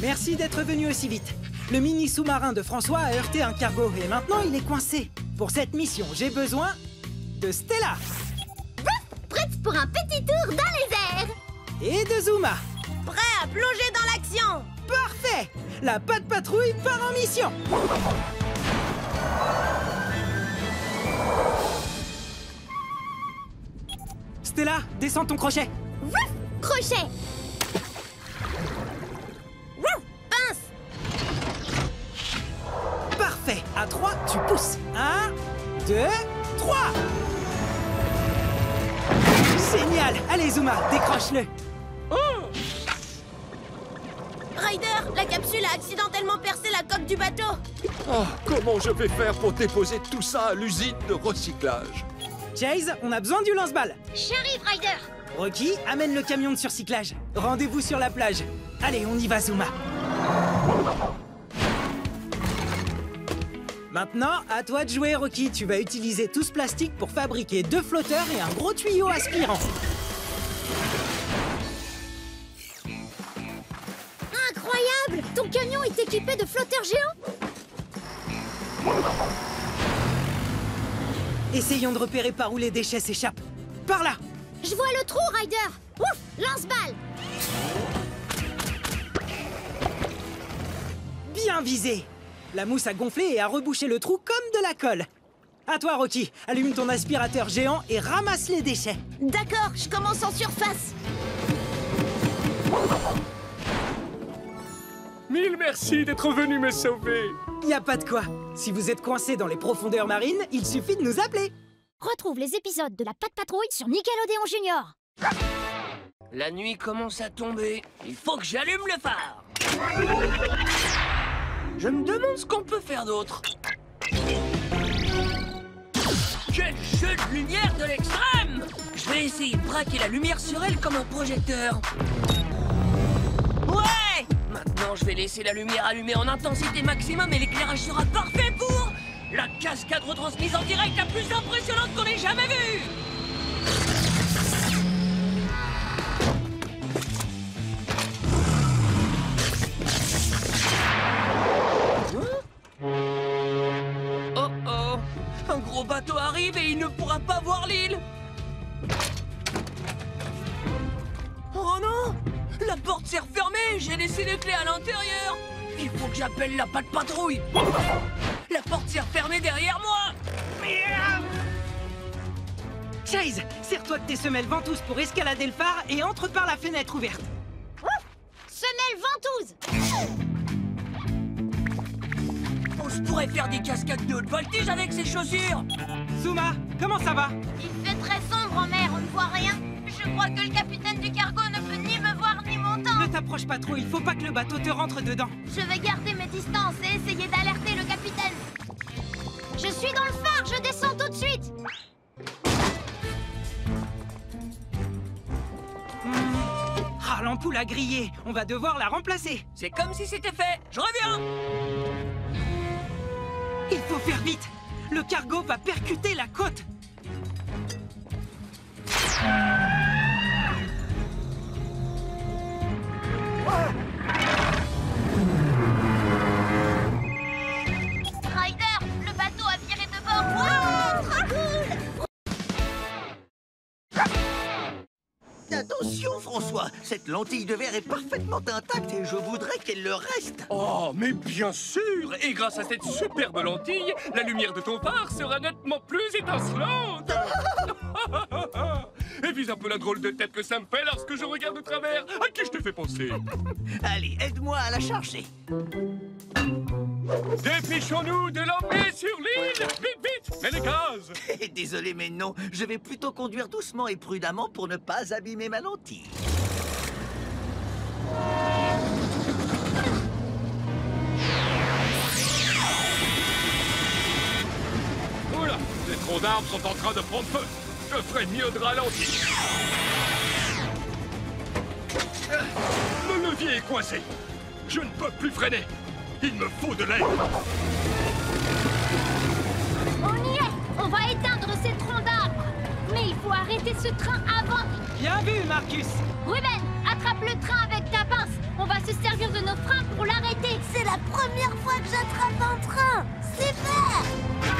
Merci d'être venu aussi vite. Le mini sous-marin de François a heurté un cargo et maintenant il est coincé. Pour cette mission, j'ai besoin de Stella. Prête pour un petit tour dans les airs. Et de Zuma. Prêt à plonger dans l'action. Parfait. La patte patrouille part en mission. Stella, descends ton crochet. Crochet Parfait À 3, tu pousses. 1, 2, 3 Génial. Allez Zuma, décroche-le. Ryder, la capsule a accidentellement percé la coque du bateau. Oh, comment je vais faire pour déposer tout ça à l'usine de recyclage? Chase, on a besoin du lance-balles J'arrive, Ryder. Rocky, amène le camion de surcyclage. Rendez-vous sur la plage. Allez, on y va, Zuma. Maintenant, à toi de jouer, Rocky. Tu vas utiliser tout ce plastique pour fabriquer deux flotteurs et un gros tuyau aspirant. Incroyable! Ton camion est équipé de flotteurs géants? Essayons de repérer par où les déchets s'échappent. Par là. Je vois le trou, Ryder. Ouf! Lance-balle. Bien visé La mousse a gonflé et a rebouché le trou comme de la colle. À toi, Rocky. Allume ton aspirateur géant et ramasse les déchets. D'accord, je commence en surface Mille merci d'être venu me sauver Y a pas de quoi. Si vous êtes coincé dans les profondeurs marines, il suffit de nous appeler. Retrouve les épisodes de la Patte Patrouille sur Nickelodeon Junior La nuit commence à tomber. Il faut que j'allume le phare. Je me demande ce qu'on peut faire d'autre. Quel jeu de lumière de l'extrême Je vais essayer de braquer la lumière sur elle comme un projecteur. Ouais Maintenant, je vais laisser la lumière allumée en intensité maximum et l'éclairage sera parfait pour la cascade retransmise en direct la plus impressionnante qu'on ait jamais vue bateau arrive et il ne pourra pas voir l'île. Oh non La porte s'est refermée. J'ai laissé les clés à l'intérieur. Il faut que j'appelle la patte patrouille. La porte s'est refermée derrière moi. Chase, serre-toi de tes semelles ventouses pour escalader le phare et entre par la fenêtre ouverte. semelle ventouse On se pourrait faire des cascades de haute voltige avec ces chaussures Zuma, comment ça va Il fait très sombre en mer, on ne voit rien. Je crois que le capitaine du cargo ne peut ni me voir ni m'entendre. Ne t'approche pas trop, il faut pas que le bateau te rentre dedans. Je vais garder mes distances et essayer d'alerter le capitaine. Je suis dans le phare, je descends tout de suite. Ah, l'ampoule a grillé, on va devoir la remplacer. C'est comme si c'était fait Je reviens Il faut faire vite Le cargo va percuter la côte. Ryder, Attention, François, cette lentille de verre est parfaitement intacte et je voudrais qu'elle le reste. Oh, mais bien sûr Et grâce à cette superbe lentille, la lumière de ton phare sera nettement plus étincelante *laughs* Et vise un peu la drôle de tête que ça me fait lorsque je regarde de travers. À qui je te fais penser *laughs* Allez, aide-moi à la charger. Dépêchons-nous de l'emmener sur l'île. Vite, vite Mets les gaz *laughs* Désolé, mais non, je vais plutôt conduire doucement et prudemment pour ne pas abîmer ma lentille. Oula Les troncs d'arbres sont en train de prendre feu Je ferais mieux de ralentir. Le levier est coincé. Je ne peux plus freiner. Il me faut de l'aide. On y est. On va éteindre ces troncs d'arbres Mais il faut arrêter ce train avant. Bien vu, Marcus. Ruben, attrape le train avec ta pince. On va se servir de nos freins pour l'arrêter. C'est la première fois que j'attrape un train. Super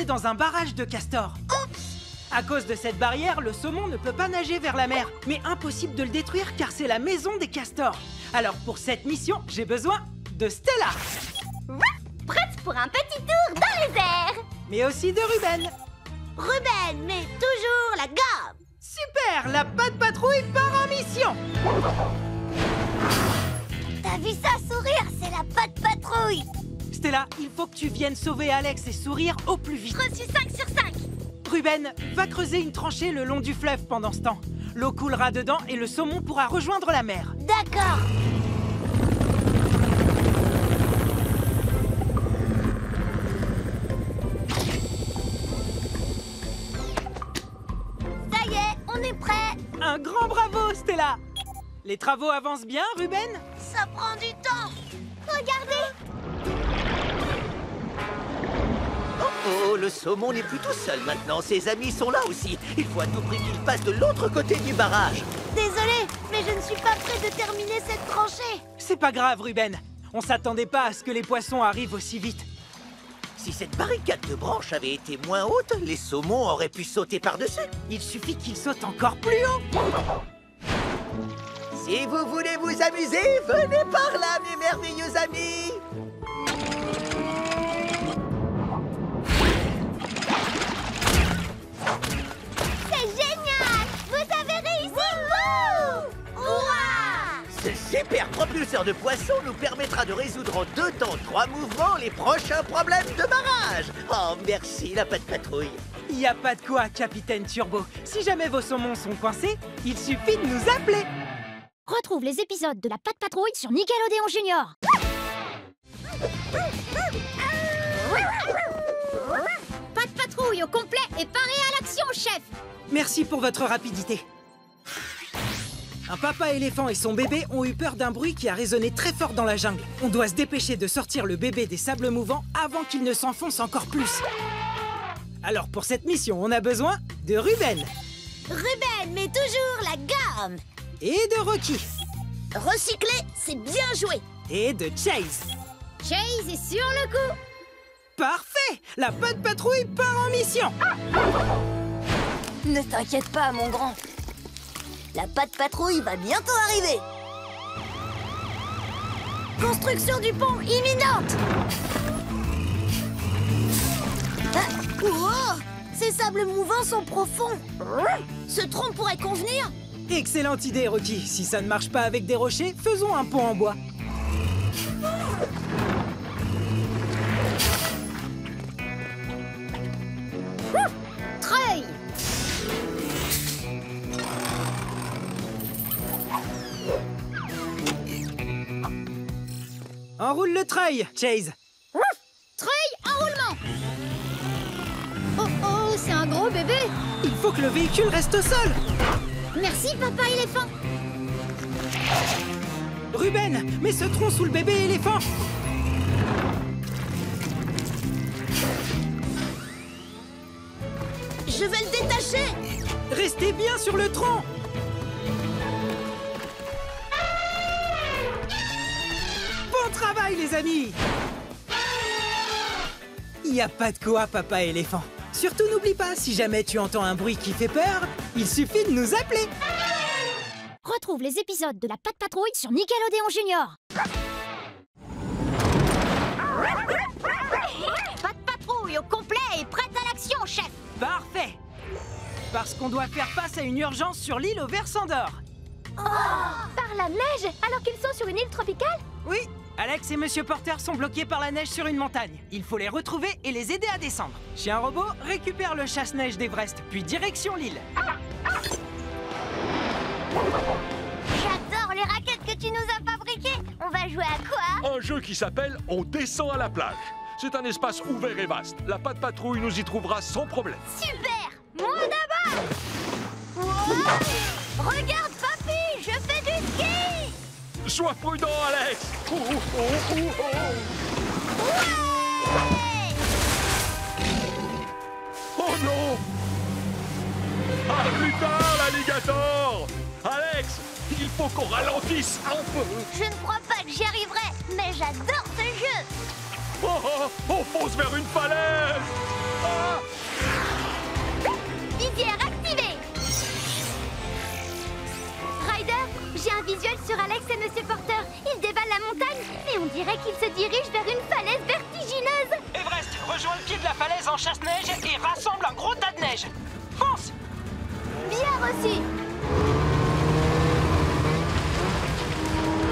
coincé dans un barrage de castors. À cause de cette barrière, le saumon ne peut pas nager vers la mer. Mais impossible de le détruire car c'est la maison des castors. Alors pour cette mission, j'ai besoin de Stella, Prête pour un petit tour dans les airs mais aussi de Ruben. Ruben, mais toujours la gomme Super, la patte patrouille part en mission. T'as vu ça sourire C'est la patte patrouille Stella, il faut que tu viennes sauver Alex et sourire au plus vite. Reçu 5 sur 5 Ruben, va creuser une tranchée le long du fleuve pendant ce temps. L'eau coulera dedans et le saumon pourra rejoindre la mer. D'accord. Ça y est, on est prêt. Un grand bravo, Stella. Les travaux avancent bien, Ruben? Ça prend du temps. Regardez Oh, le saumon n'est plus tout seul maintenant. Ses amis sont là aussi. Il faut à tout prix qu'il passe de l'autre côté du barrage. Désolé, mais je ne suis pas prêt de terminer cette tranchée C'est pas grave, Ruben. On s'attendait pas à ce que les poissons arrivent aussi vite. Si cette barricade de branches avait été moins haute, les saumons auraient pu sauter par-dessus. Il suffit qu'ils sautent encore plus haut. Si vous voulez vous amuser, venez par là, mes merveilleux amis. Super propulseur de poissons nous permettra de résoudre en deux temps, trois mouvements les prochains problèmes de barrage. Oh, merci, la patte patrouille. Y a pas de quoi, capitaine Turbo. Si jamais vos saumons sont coincés, il suffit de nous appeler. Retrouve les épisodes de la Patte Patrouille sur Nickelodeon Junior. Patte Patrouille au complet et paré à l'action, chef Merci pour votre rapidité. Un papa éléphant et son bébé ont eu peur d'un bruit qui a résonné très fort dans la jungle. On doit se dépêcher de sortir le bébé des sables mouvants avant qu'il ne s'enfonce encore plus. Alors pour cette mission, on a besoin de Ruben Ruben, mais toujours la gomme et de Rocky. Recycler, c'est bien joué Et de Chase. Chase est sur le coup Parfait La Pat Patrouille part en mission Ne t'inquiète pas, mon grand. La patte patrouille va bientôt arriver. Construction du pont imminente Ah, wow Ces sables mouvants sont profonds. Ce tronc pourrait convenir Excellente idée, Rocky. Si ça ne marche pas avec des rochers, faisons un pont en bois. Treuil Enroule le treuil, Chase. Treuil, enroulement Oh oh, c'est un gros bébé Il faut que le véhicule reste au sol. Merci, papa éléphant Ruben, mets ce tronc sous le bébé éléphant. Je vais le détacher Restez bien sur le tronc. Travail, les amis Il n'y a pas de quoi, papa éléphant. Surtout n'oublie pas, si jamais tu entends un bruit qui fait peur, il suffit de nous appeler. Retrouve les épisodes de la Patte Patrouille sur Nickelodeon Junior Patte patrouille au complet et prête à l'action, chef Parfait Parce qu'on doit faire face à une urgence sur l'île au versant d'or. Par la neige Alors qu'ils sont sur une île tropicale? Oui, Alex et Monsieur Porter sont bloqués par la neige sur une montagne. Il faut les retrouver et les aider à descendre. Chien robot récupère le chasse-neige d'Everest, puis direction l'île. J'adore les raquettes que tu nous as fabriquées On va jouer à quoi? Un jeu qui s'appelle On descend à la plage. C'est un espace ouvert et vaste. La patte patrouille nous y trouvera sans problème. Super Moi d'abord Wow Regarde, Sois prudent, Alex. Ouh, ouh. Ouais Oh non. Ah plus tard, l'alligator. Alex, il faut qu'on ralentisse un peu. Je ne crois pas que j'y arriverai, mais j'adore ce jeu. Oh, oh, on fonce vers une falaise. Ah. Visière j'ai un visuel sur Alex et Monsieur Porter. Ils dévalent la montagne et on dirait qu'ils se dirigent vers une falaise vertigineuse. Everest, rejoins le pied de la falaise en chasse-neige et rassemble un gros tas de neige. Fonce Bien reçu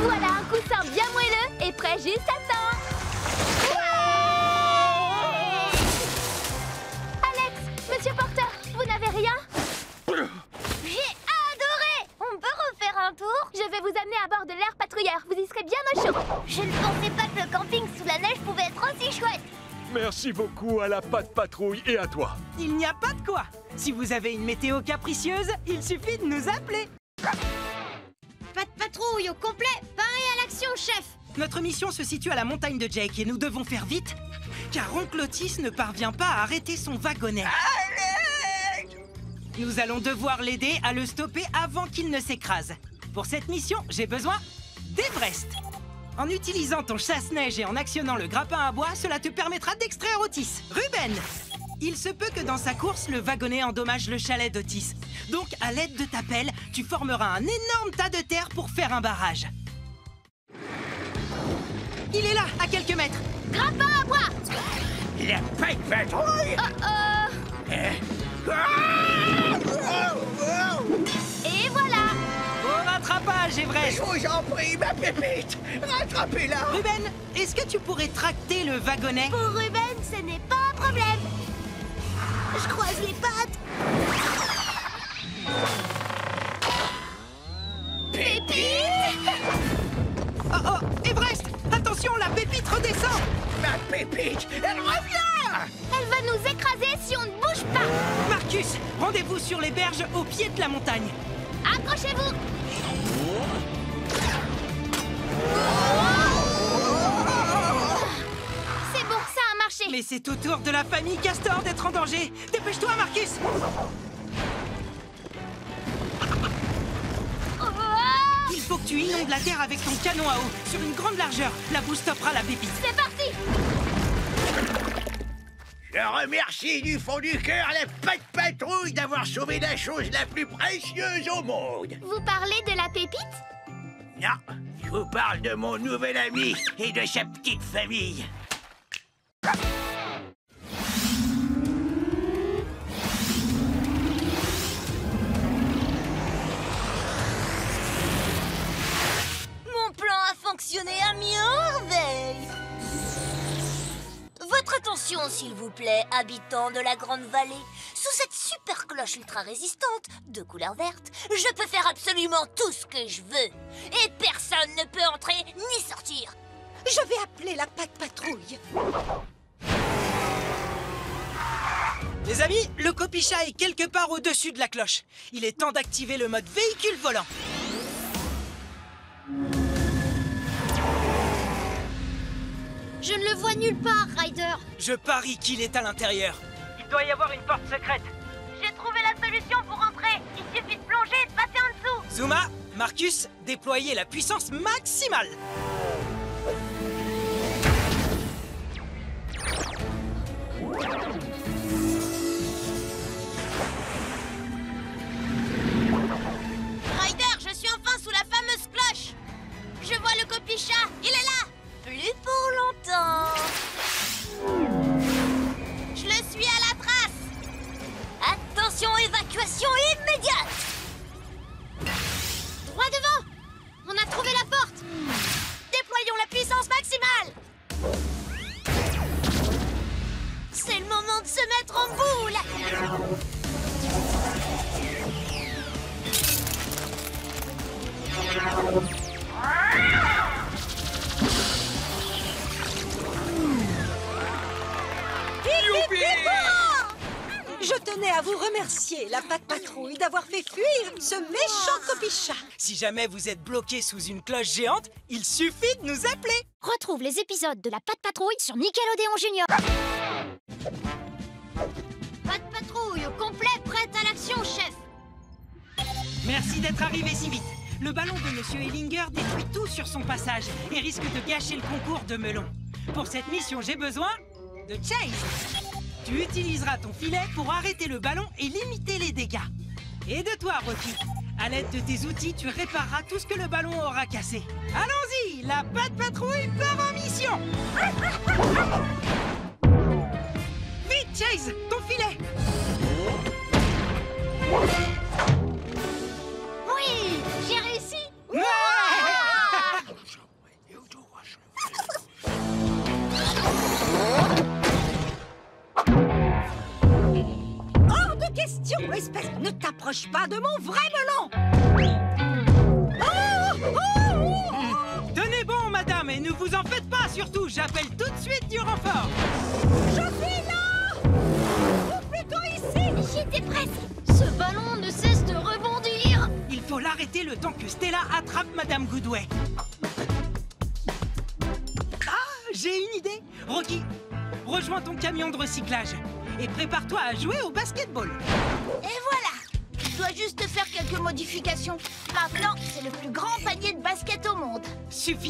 Voilà un coussin bien moelleux et prêt juste à temps Ouais Alex, Monsieur Porter, tour Je vais vous amener à bord de l'air patrouilleur, vous y serez bien au chaud Je ne pensais pas que le camping sous la neige pouvait être aussi chouette Merci beaucoup à la patte patrouille et à toi. Il n'y a pas de quoi Si vous avez une météo capricieuse, il suffit de nous appeler Pas de patrouille au complet, pareil à l'action, chef Notre mission se situe à la montagne de Jake et nous devons faire vite, car Oncle Otis ne parvient pas à arrêter son wagonnet. Nous allons devoir l'aider à le stopper avant qu'il ne s'écrase. Pour cette mission, j'ai besoin d'Everest. En utilisant ton chasse-neige et en actionnant le grappin à bois, cela te permettra d'extraire Otis. Ruben Il se peut que dans sa course, le wagonnet endommage le chalet d'Otis. Donc, à l'aide de ta pelle, tu formeras un énorme tas de terre pour faire un barrage. Il est là, à quelques mètres. Grappin à bois La patte patrouille Et voilà Je vous en prie, ma pépite Rattrapez-la. Ruben, est-ce que tu pourrais tracter le wagonnet? Pour Ruben, ce n'est pas un problème. Je croise les pattes. Pépite? Oh oh, Everest Attention, la pépite redescend. Ma pépite Elle revient. Elle va nous écraser si on ne bouge pas. Marcus, rendez-vous sur les berges au pied de la montagne. Accrochez-vous C'est bon, ça a marché Mais c'est au tour de la famille Castor d'être en danger. Dépêche-toi, Marcus Oh Il faut que Tu inondes la Terre avec ton canon à eau sur une grande largeur. La boue stoppera la pépite. C'est parti Je remercie du fond du cœur la patte patrouille d'avoir sauvé la chose la plus précieuse au monde. Vous parlez de la pépite? Non, je vous parle de mon nouvel ami et de sa petite famille. Mon plan a fonctionné à merveille Votre attention, s'il vous plaît, habitants de la Grande Vallée. Sous cette super cloche ultra résistante, de couleur verte, je peux faire absolument tout ce que je veux. Et personne ne peut entrer ni sortir. Je vais appeler la patte patrouille. Les amis, le copicha est quelque part au-dessus de la cloche. Il est temps d'activer le mode véhicule volant. Je ne le vois nulle part, Ryder Je parie qu'il est à l'intérieur. Il doit y avoir une porte secrète. J'ai trouvé la solution pour entrer Il suffit de plonger et de passer en dessous Zuma, Marcus, déployez la puissance maximale. Ryder, je suis enfin sous la fameuse cloche Je vois le copicha, il est là Plus pour longtemps. Je le suis à la trace. Attention, évacuation immédiate. Droit devant. On a trouvé la porte. Déployons la puissance maximale. C'est le moment de se mettre en boule Je tenais à vous remercier, la patte patrouille, d'avoir fait fuir ce méchant copicha. Si jamais vous êtes bloqué sous une cloche géante, il suffit de nous appeler. Retrouve les épisodes de la Patte Patrouille sur Nickelodeon Junior Patte Patrouille au complet, prête à l'action, chef Merci d'être arrivé si vite. Le ballon de Monsieur Ellinger détruit tout sur son passage et risque de gâcher le concours de melon. Pour cette mission, j'ai besoin de Chase. Tu utiliseras ton filet pour arrêter le ballon et limiter les dégâts. Et de toi, Rocky. À l'aide de tes outils, tu répareras tout ce que le ballon aura cassé. Allons-y, la patte patrouille part en mission.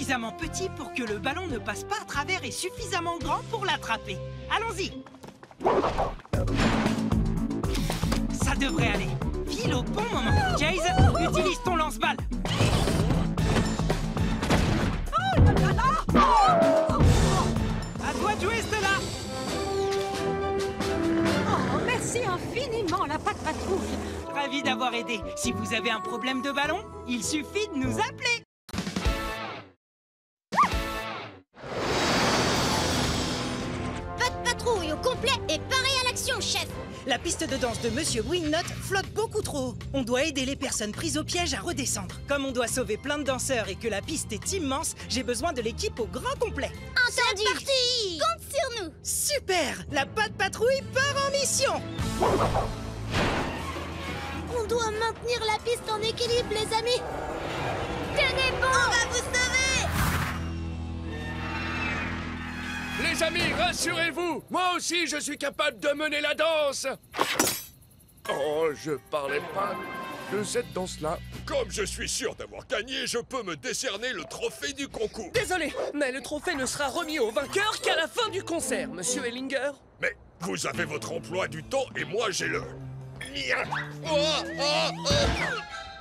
Suffisamment petit pour que le ballon ne passe pas à travers et suffisamment grand pour l'attraper. Allons-y. Ça devrait aller. File au bon moment. Chase, utilise ton lance-balle. À toi de jouer, Stella. Oh, merci infiniment, la patte patrouille Ravi d'avoir aidé. Si vous avez un problème de ballon, il suffit haut. On doit aider les personnes prises au piège à redescendre. Comme on doit sauver plein de danseurs et que la piste est immense, j'ai besoin de l'équipe au grand complet. Entendu. Parti. Compte sur nous. Super. La patte patrouille part en mission. On doit maintenir la piste en équilibre, les amis. Tenez bon. On va vous sauver. Les amis, rassurez-vous. Moi aussi, je suis capable de mener la danse Oh, je parlais pas Vous êtes dans cela. Comme je suis sûr d'avoir gagné, je peux me décerner le trophée du concours. Désolé, mais le trophée ne sera remis au vainqueur qu'à la fin du concert, monsieur Ellinger. Mais vous avez votre emploi du temps et moi j'ai le mien. Oh, oh, oh.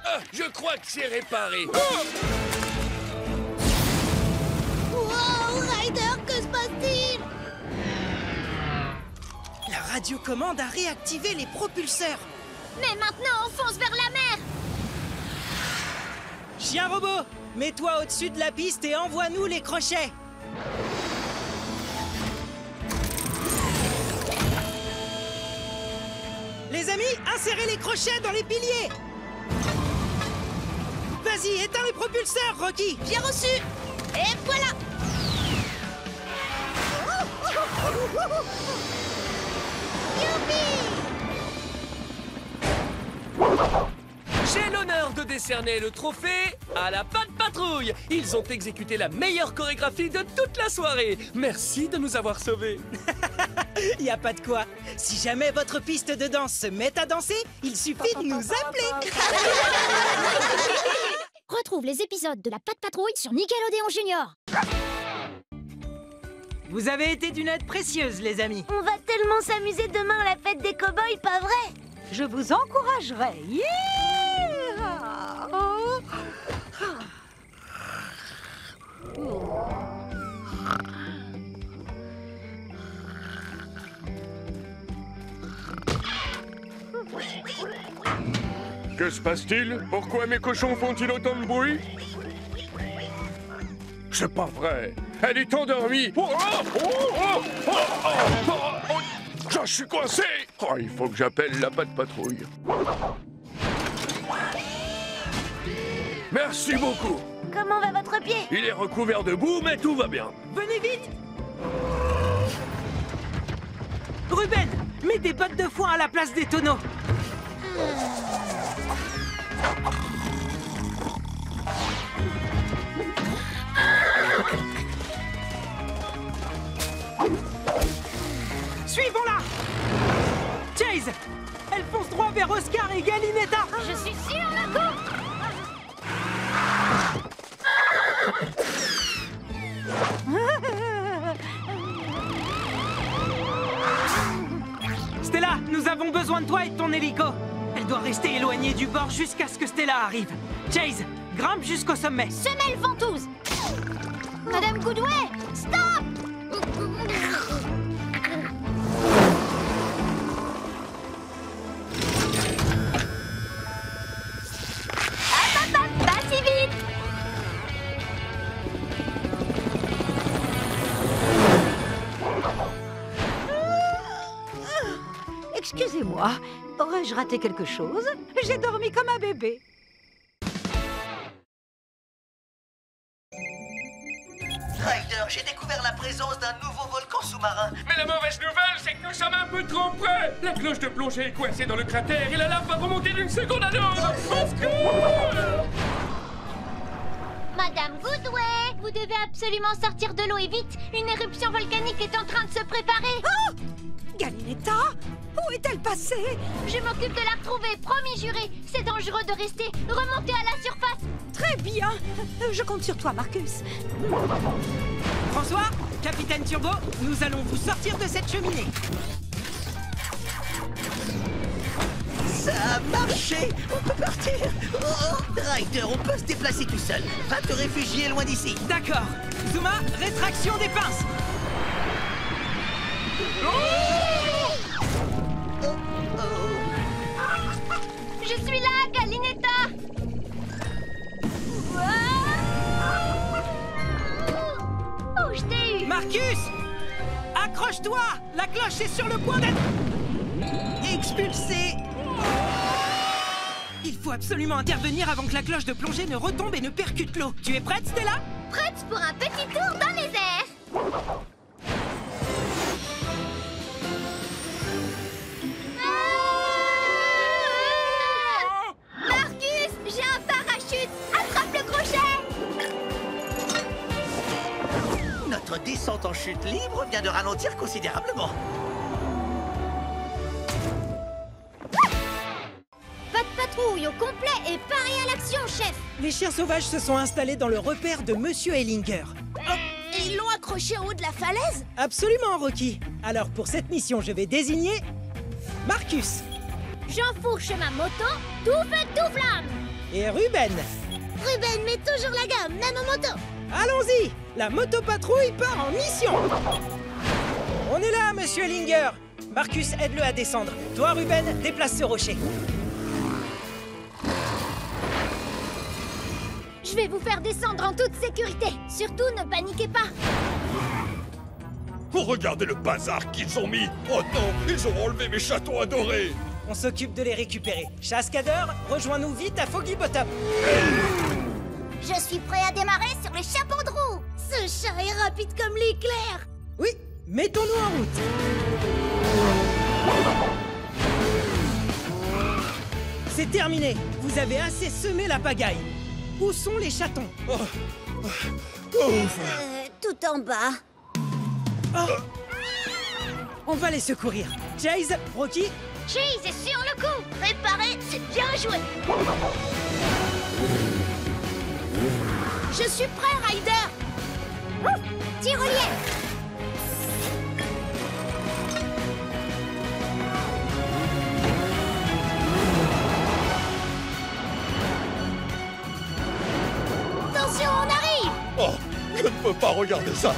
Ah, je crois que c'est réparé. Radiocommande a réactivé les propulseurs. Mais maintenant, on fonce vers la mer Chien robot, mets-toi au-dessus de la piste et envoie-nous les crochets. Les amis, insérez les crochets dans les piliers. Vas-y, éteins les propulseurs, Rocky. Bien reçu Et voilà J'ai l'honneur de décerner le trophée à la Patte Patrouille. Ils ont exécuté la meilleure chorégraphie de toute la soirée. Merci de nous avoir sauvés. *laughs* Y a pas de quoi. Si jamais votre piste de danse se met à danser, il suffit de nous appeler. *laughs* Retrouve les épisodes de la Patte Patrouille sur Nickelodeon Junior Vous avez été d'une aide précieuse, les amis. On va tellement s'amuser demain à la fête des cow-boys, pas vrai? Je vous encouragerai. Yeah Oh. Que se passe-t-il? Pourquoi mes cochons font-ils autant de bruit? C'est pas vrai. Elle est endormie. Oh, oh, oh, oh, oh, oh, oh, oh. Je suis coincé. Oh, il faut que j'appelle la patte patrouille. Merci beaucoup. Comment va votre pied? Il est recouvert de boue, mais tout va bien. Venez vite Ruben, mets des bottes de foin à la place des tonneaux. Oscar et Galinetta. Je suis sûr, la Stella, nous avons besoin de toi et de ton hélico. Elle doit rester éloignée du bord jusqu'à ce que Stella arrive. Chase, grimpe jusqu'au sommet. Semelle ventouse. Madame Goodway, stop. Raté quelque chose J'ai dormi comme un bébé. Ryder, j'ai découvert la présence d'un nouveau volcan sous-marin. Mais la mauvaise nouvelle, c'est que nous sommes un peu trop près La cloche de plongée est coincée dans le cratère et la lave va remonter d'une seconde à l'autre Au secours Madame Goodway, vous devez absolument sortir de l'eau et vite Une éruption volcanique est en train de se préparer Oh Galinetta Où est-elle passée Je m'occupe de la retrouver, promis juré C'est dangereux de rester, remontez à la surface Très bien Euh, Je compte sur toi, Marcus. François, capitaine Turbo, nous allons vous sortir de cette cheminée. Ça a marché On peut partir oh, oh. Ryder, on peut se déplacer tout seul. Va te réfugier loin d'ici. D'accord. Zuma, rétraction des pinces. Je suis là, Galinetta. Oh, je t'ai eu. Marcus Accroche-toi. La cloche est sur le point d'être... expulsée. Il faut absolument intervenir avant que la cloche de plongée ne retombe et ne percute l'eau. Tu es prête, Stella? Prête pour un petit tour dans descente en chute libre vient de ralentir considérablement. Pas de patrouille au complet et paré à l'action, chef Les chiens sauvages se sont installés dans le repère de Monsieur Ellinger. Et ils l'ont accroché en haut de la falaise? Absolument, Rocky. Alors pour cette mission, je vais désigner Marcus J'enfourche ma moto, tout feu, tout flamme et Ruben. Ruben met toujours la gamme, nanomoto Allons-y La motopatrouille part en mission On est là, Monsieur Ellinger Marcus, aide-le à descendre. Toi, Ruben, déplace ce rocher. Je vais vous faire descendre en toute sécurité Surtout ne paniquez pas Oh, regardez le bazar qu'ils ont mis Oh non, ils ont enlevé mes chatons adorés On s'occupe de les récupérer. Chascadeur, rejoins-nous vite à Foggy Bottom. Je suis prêt à démarrer sur les chapeaux de roue Ce chat est rapide comme l'éclair Oui, mettons-nous en route. C'est terminé. Vous avez assez semé la pagaille. Où sont les chatons? Euh, tout en bas. On va les secourir. Chase, Rocky, Cheese est sur le coup Préparé, c'est bien joué Je suis prêt, Ryder. Ouf Tyrolienne Attention, on arrive. Oh, je ne peux pas regarder ça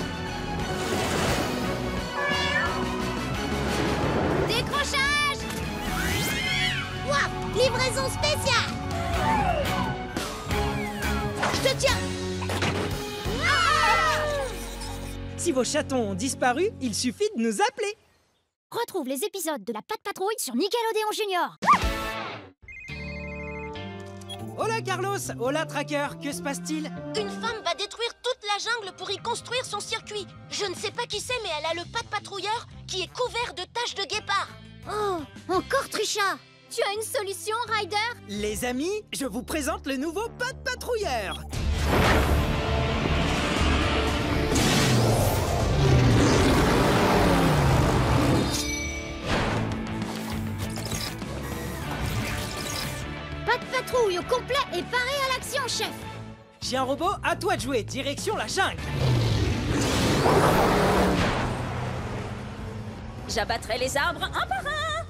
si vos chatons ont disparu, il suffit de nous appeler. Retrouve les épisodes de la Patte Patrouille sur Nickelodeon Junior Hola Carlos, hola Tracker, que se passe-t-il? Une femme va détruire toute la jungle pour y construire son circuit. Je ne sais pas qui c'est, mais elle a le pas de patrouilleur qui est couvert de taches de guépard. Oh Encore Trisha Tu as une solution, Ryder? Les amis, je vous présente le nouveau Pat Patrouilleur. Pas de patrouille au complet et paré à l'action, chef Chien robot, à toi de jouer, direction la jungle. J'abattrai les arbres un par un.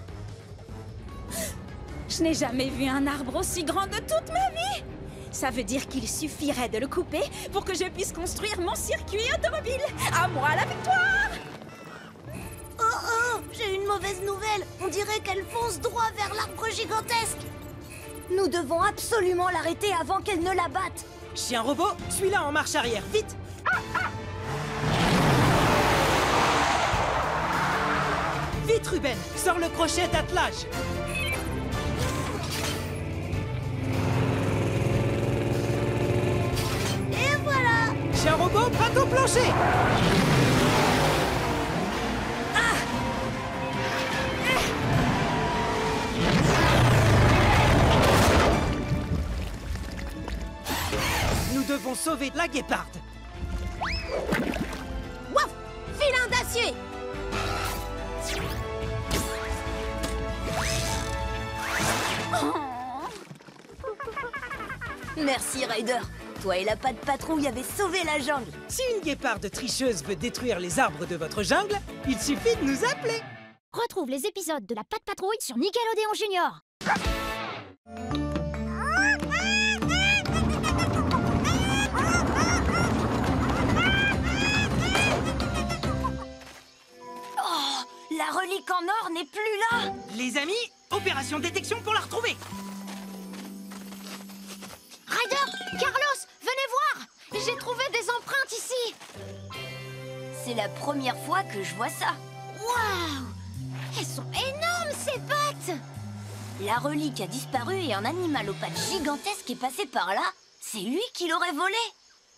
Je n'ai jamais vu un arbre aussi grand de toute ma vie. Ça veut dire qu'il suffirait de le couper pour que je puisse construire mon circuit automobile. À moi la victoire Oh oh J'ai une mauvaise nouvelle On dirait qu'elle fonce droit vers l'arbre gigantesque Nous devons absolument l'arrêter avant qu'elle ne la batte. Chien robot, suis-la en marche arrière, vite. Vite Ruben, sors le crochet d'attelage. Et voilà. Chien robot, patte au plancher Nous devons sauver la guéparde Waf Filin d'acier *laughs* Merci, Ryder. Toi et la patte patrouille avez sauvé la jungle. Si une guéparde tricheuse veut détruire les arbres de votre jungle, il suffit de nous appeler Retrouve les épisodes de la Patte Patrouille sur Nickelodeon Junior la relique en or n'est plus là. Les amis, opération détection pour la retrouver Ryder Carlos Venez voir J'ai trouvé des empreintes ici C'est la première fois que je vois ça. Waouh Elles sont énormes, ces pattes La relique a disparu et un animal aux pattes gigantesques est passé par là. C'est lui qui l'aurait volé.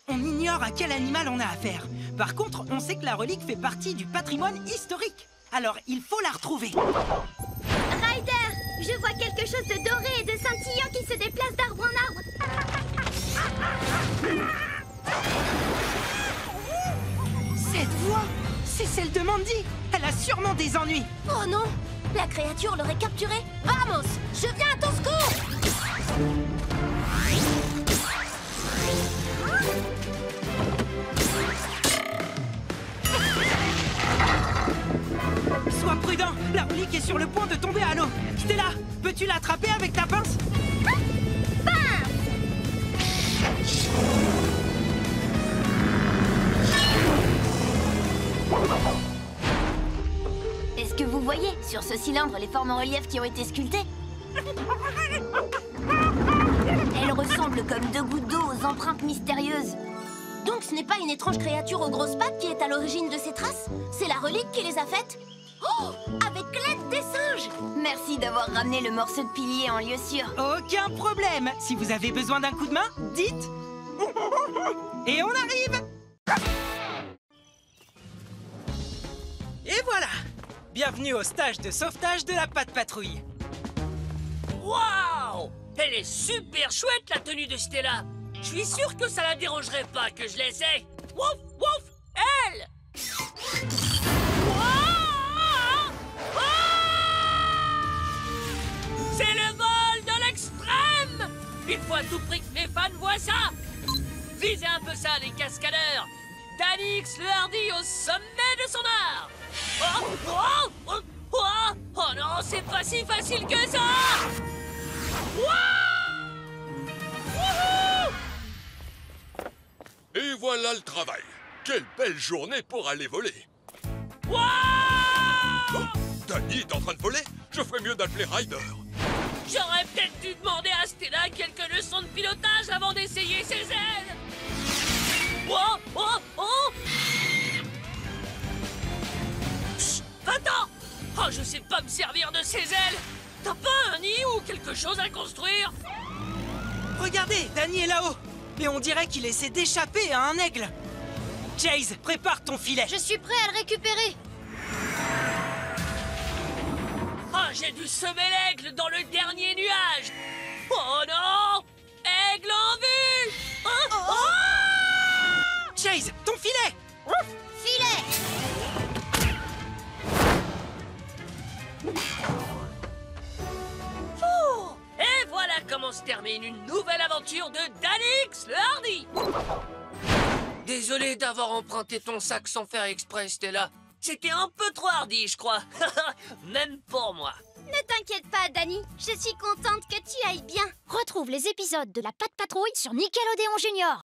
On ignore à quel animal on a affaire. Par contre, on sait que la relique fait partie du patrimoine historique. Alors, il faut la retrouver. Ryder Je vois quelque chose de doré et de scintillant qui se déplace d'arbre en arbre Cette voix, c'est celle de Mandy. Elle a sûrement des ennuis. Oh non La créature l'aurait capturé. Vamos Je viens à ton secours Sois prudent, la relique est sur le point de tomber à l'eau. Stella, peux-tu l'attraper avec ta pince! Est-ce que vous voyez sur ce cylindre les formes en relief qui ont été sculptées? Elles ressemblent comme deux gouttes d'eau aux empreintes mystérieuses. Donc ce n'est pas une étrange créature aux grosses pattes qui est à l'origine de ces traces? C'est la relique qui les a faites? Oh Avec l'aide des singes Merci d'avoir ramené le morceau de pilier en lieu sûr. Aucun problème. Si vous avez besoin d'un coup de main, dites. Et on arrive Et voilà Bienvenue au stage de sauvetage de la patte patrouille. Waouh Elle est super chouette la tenue de Stella Je suis sûr que ça la dérangerait pas que je l'essaie Wouf wouf Elle Il faut à tout prix que mes fans voient ça Visez un peu ça les cascadeurs Danix le hardi au sommet de son art Oh, oh, oh, oh, oh non, c'est pas si facile que ça Et voilà le travail. Quelle belle journée pour aller voler. Oh, Danny est en train de voler Je ferais mieux d'appeler Ryder. J'aurais peut-être dû demander à Stella quelques leçons de pilotage avant d'essayer ses ailes Oh, oh, oh Chut, Va-t'en Oh, je sais pas me servir de ses ailes T'as pas un nid ou quelque chose à construire? Regardez, Danny est là-haut. Et on dirait qu'il essaie d'échapper à un aigle. Chase, prépare ton filet. Je suis prêt à le récupérer. Ah, j'ai dû semer l'aigle dans le dernier nuage. Oh non Aigle en vue. Hein Ah Chase, ton filet. Filet. Ouh Et voilà comment se termine une nouvelle aventure de Danix le Hardy Désolé d'avoir emprunté ton sac sans faire exprès, Stella. C'était un peu trop hardi, je crois. *laughs* Même pour moi. Ne t'inquiète pas, Dani. Je suis contente que tu ailles bien. Retrouve les épisodes de la Patte Patrouille sur Nickelodeon Junior.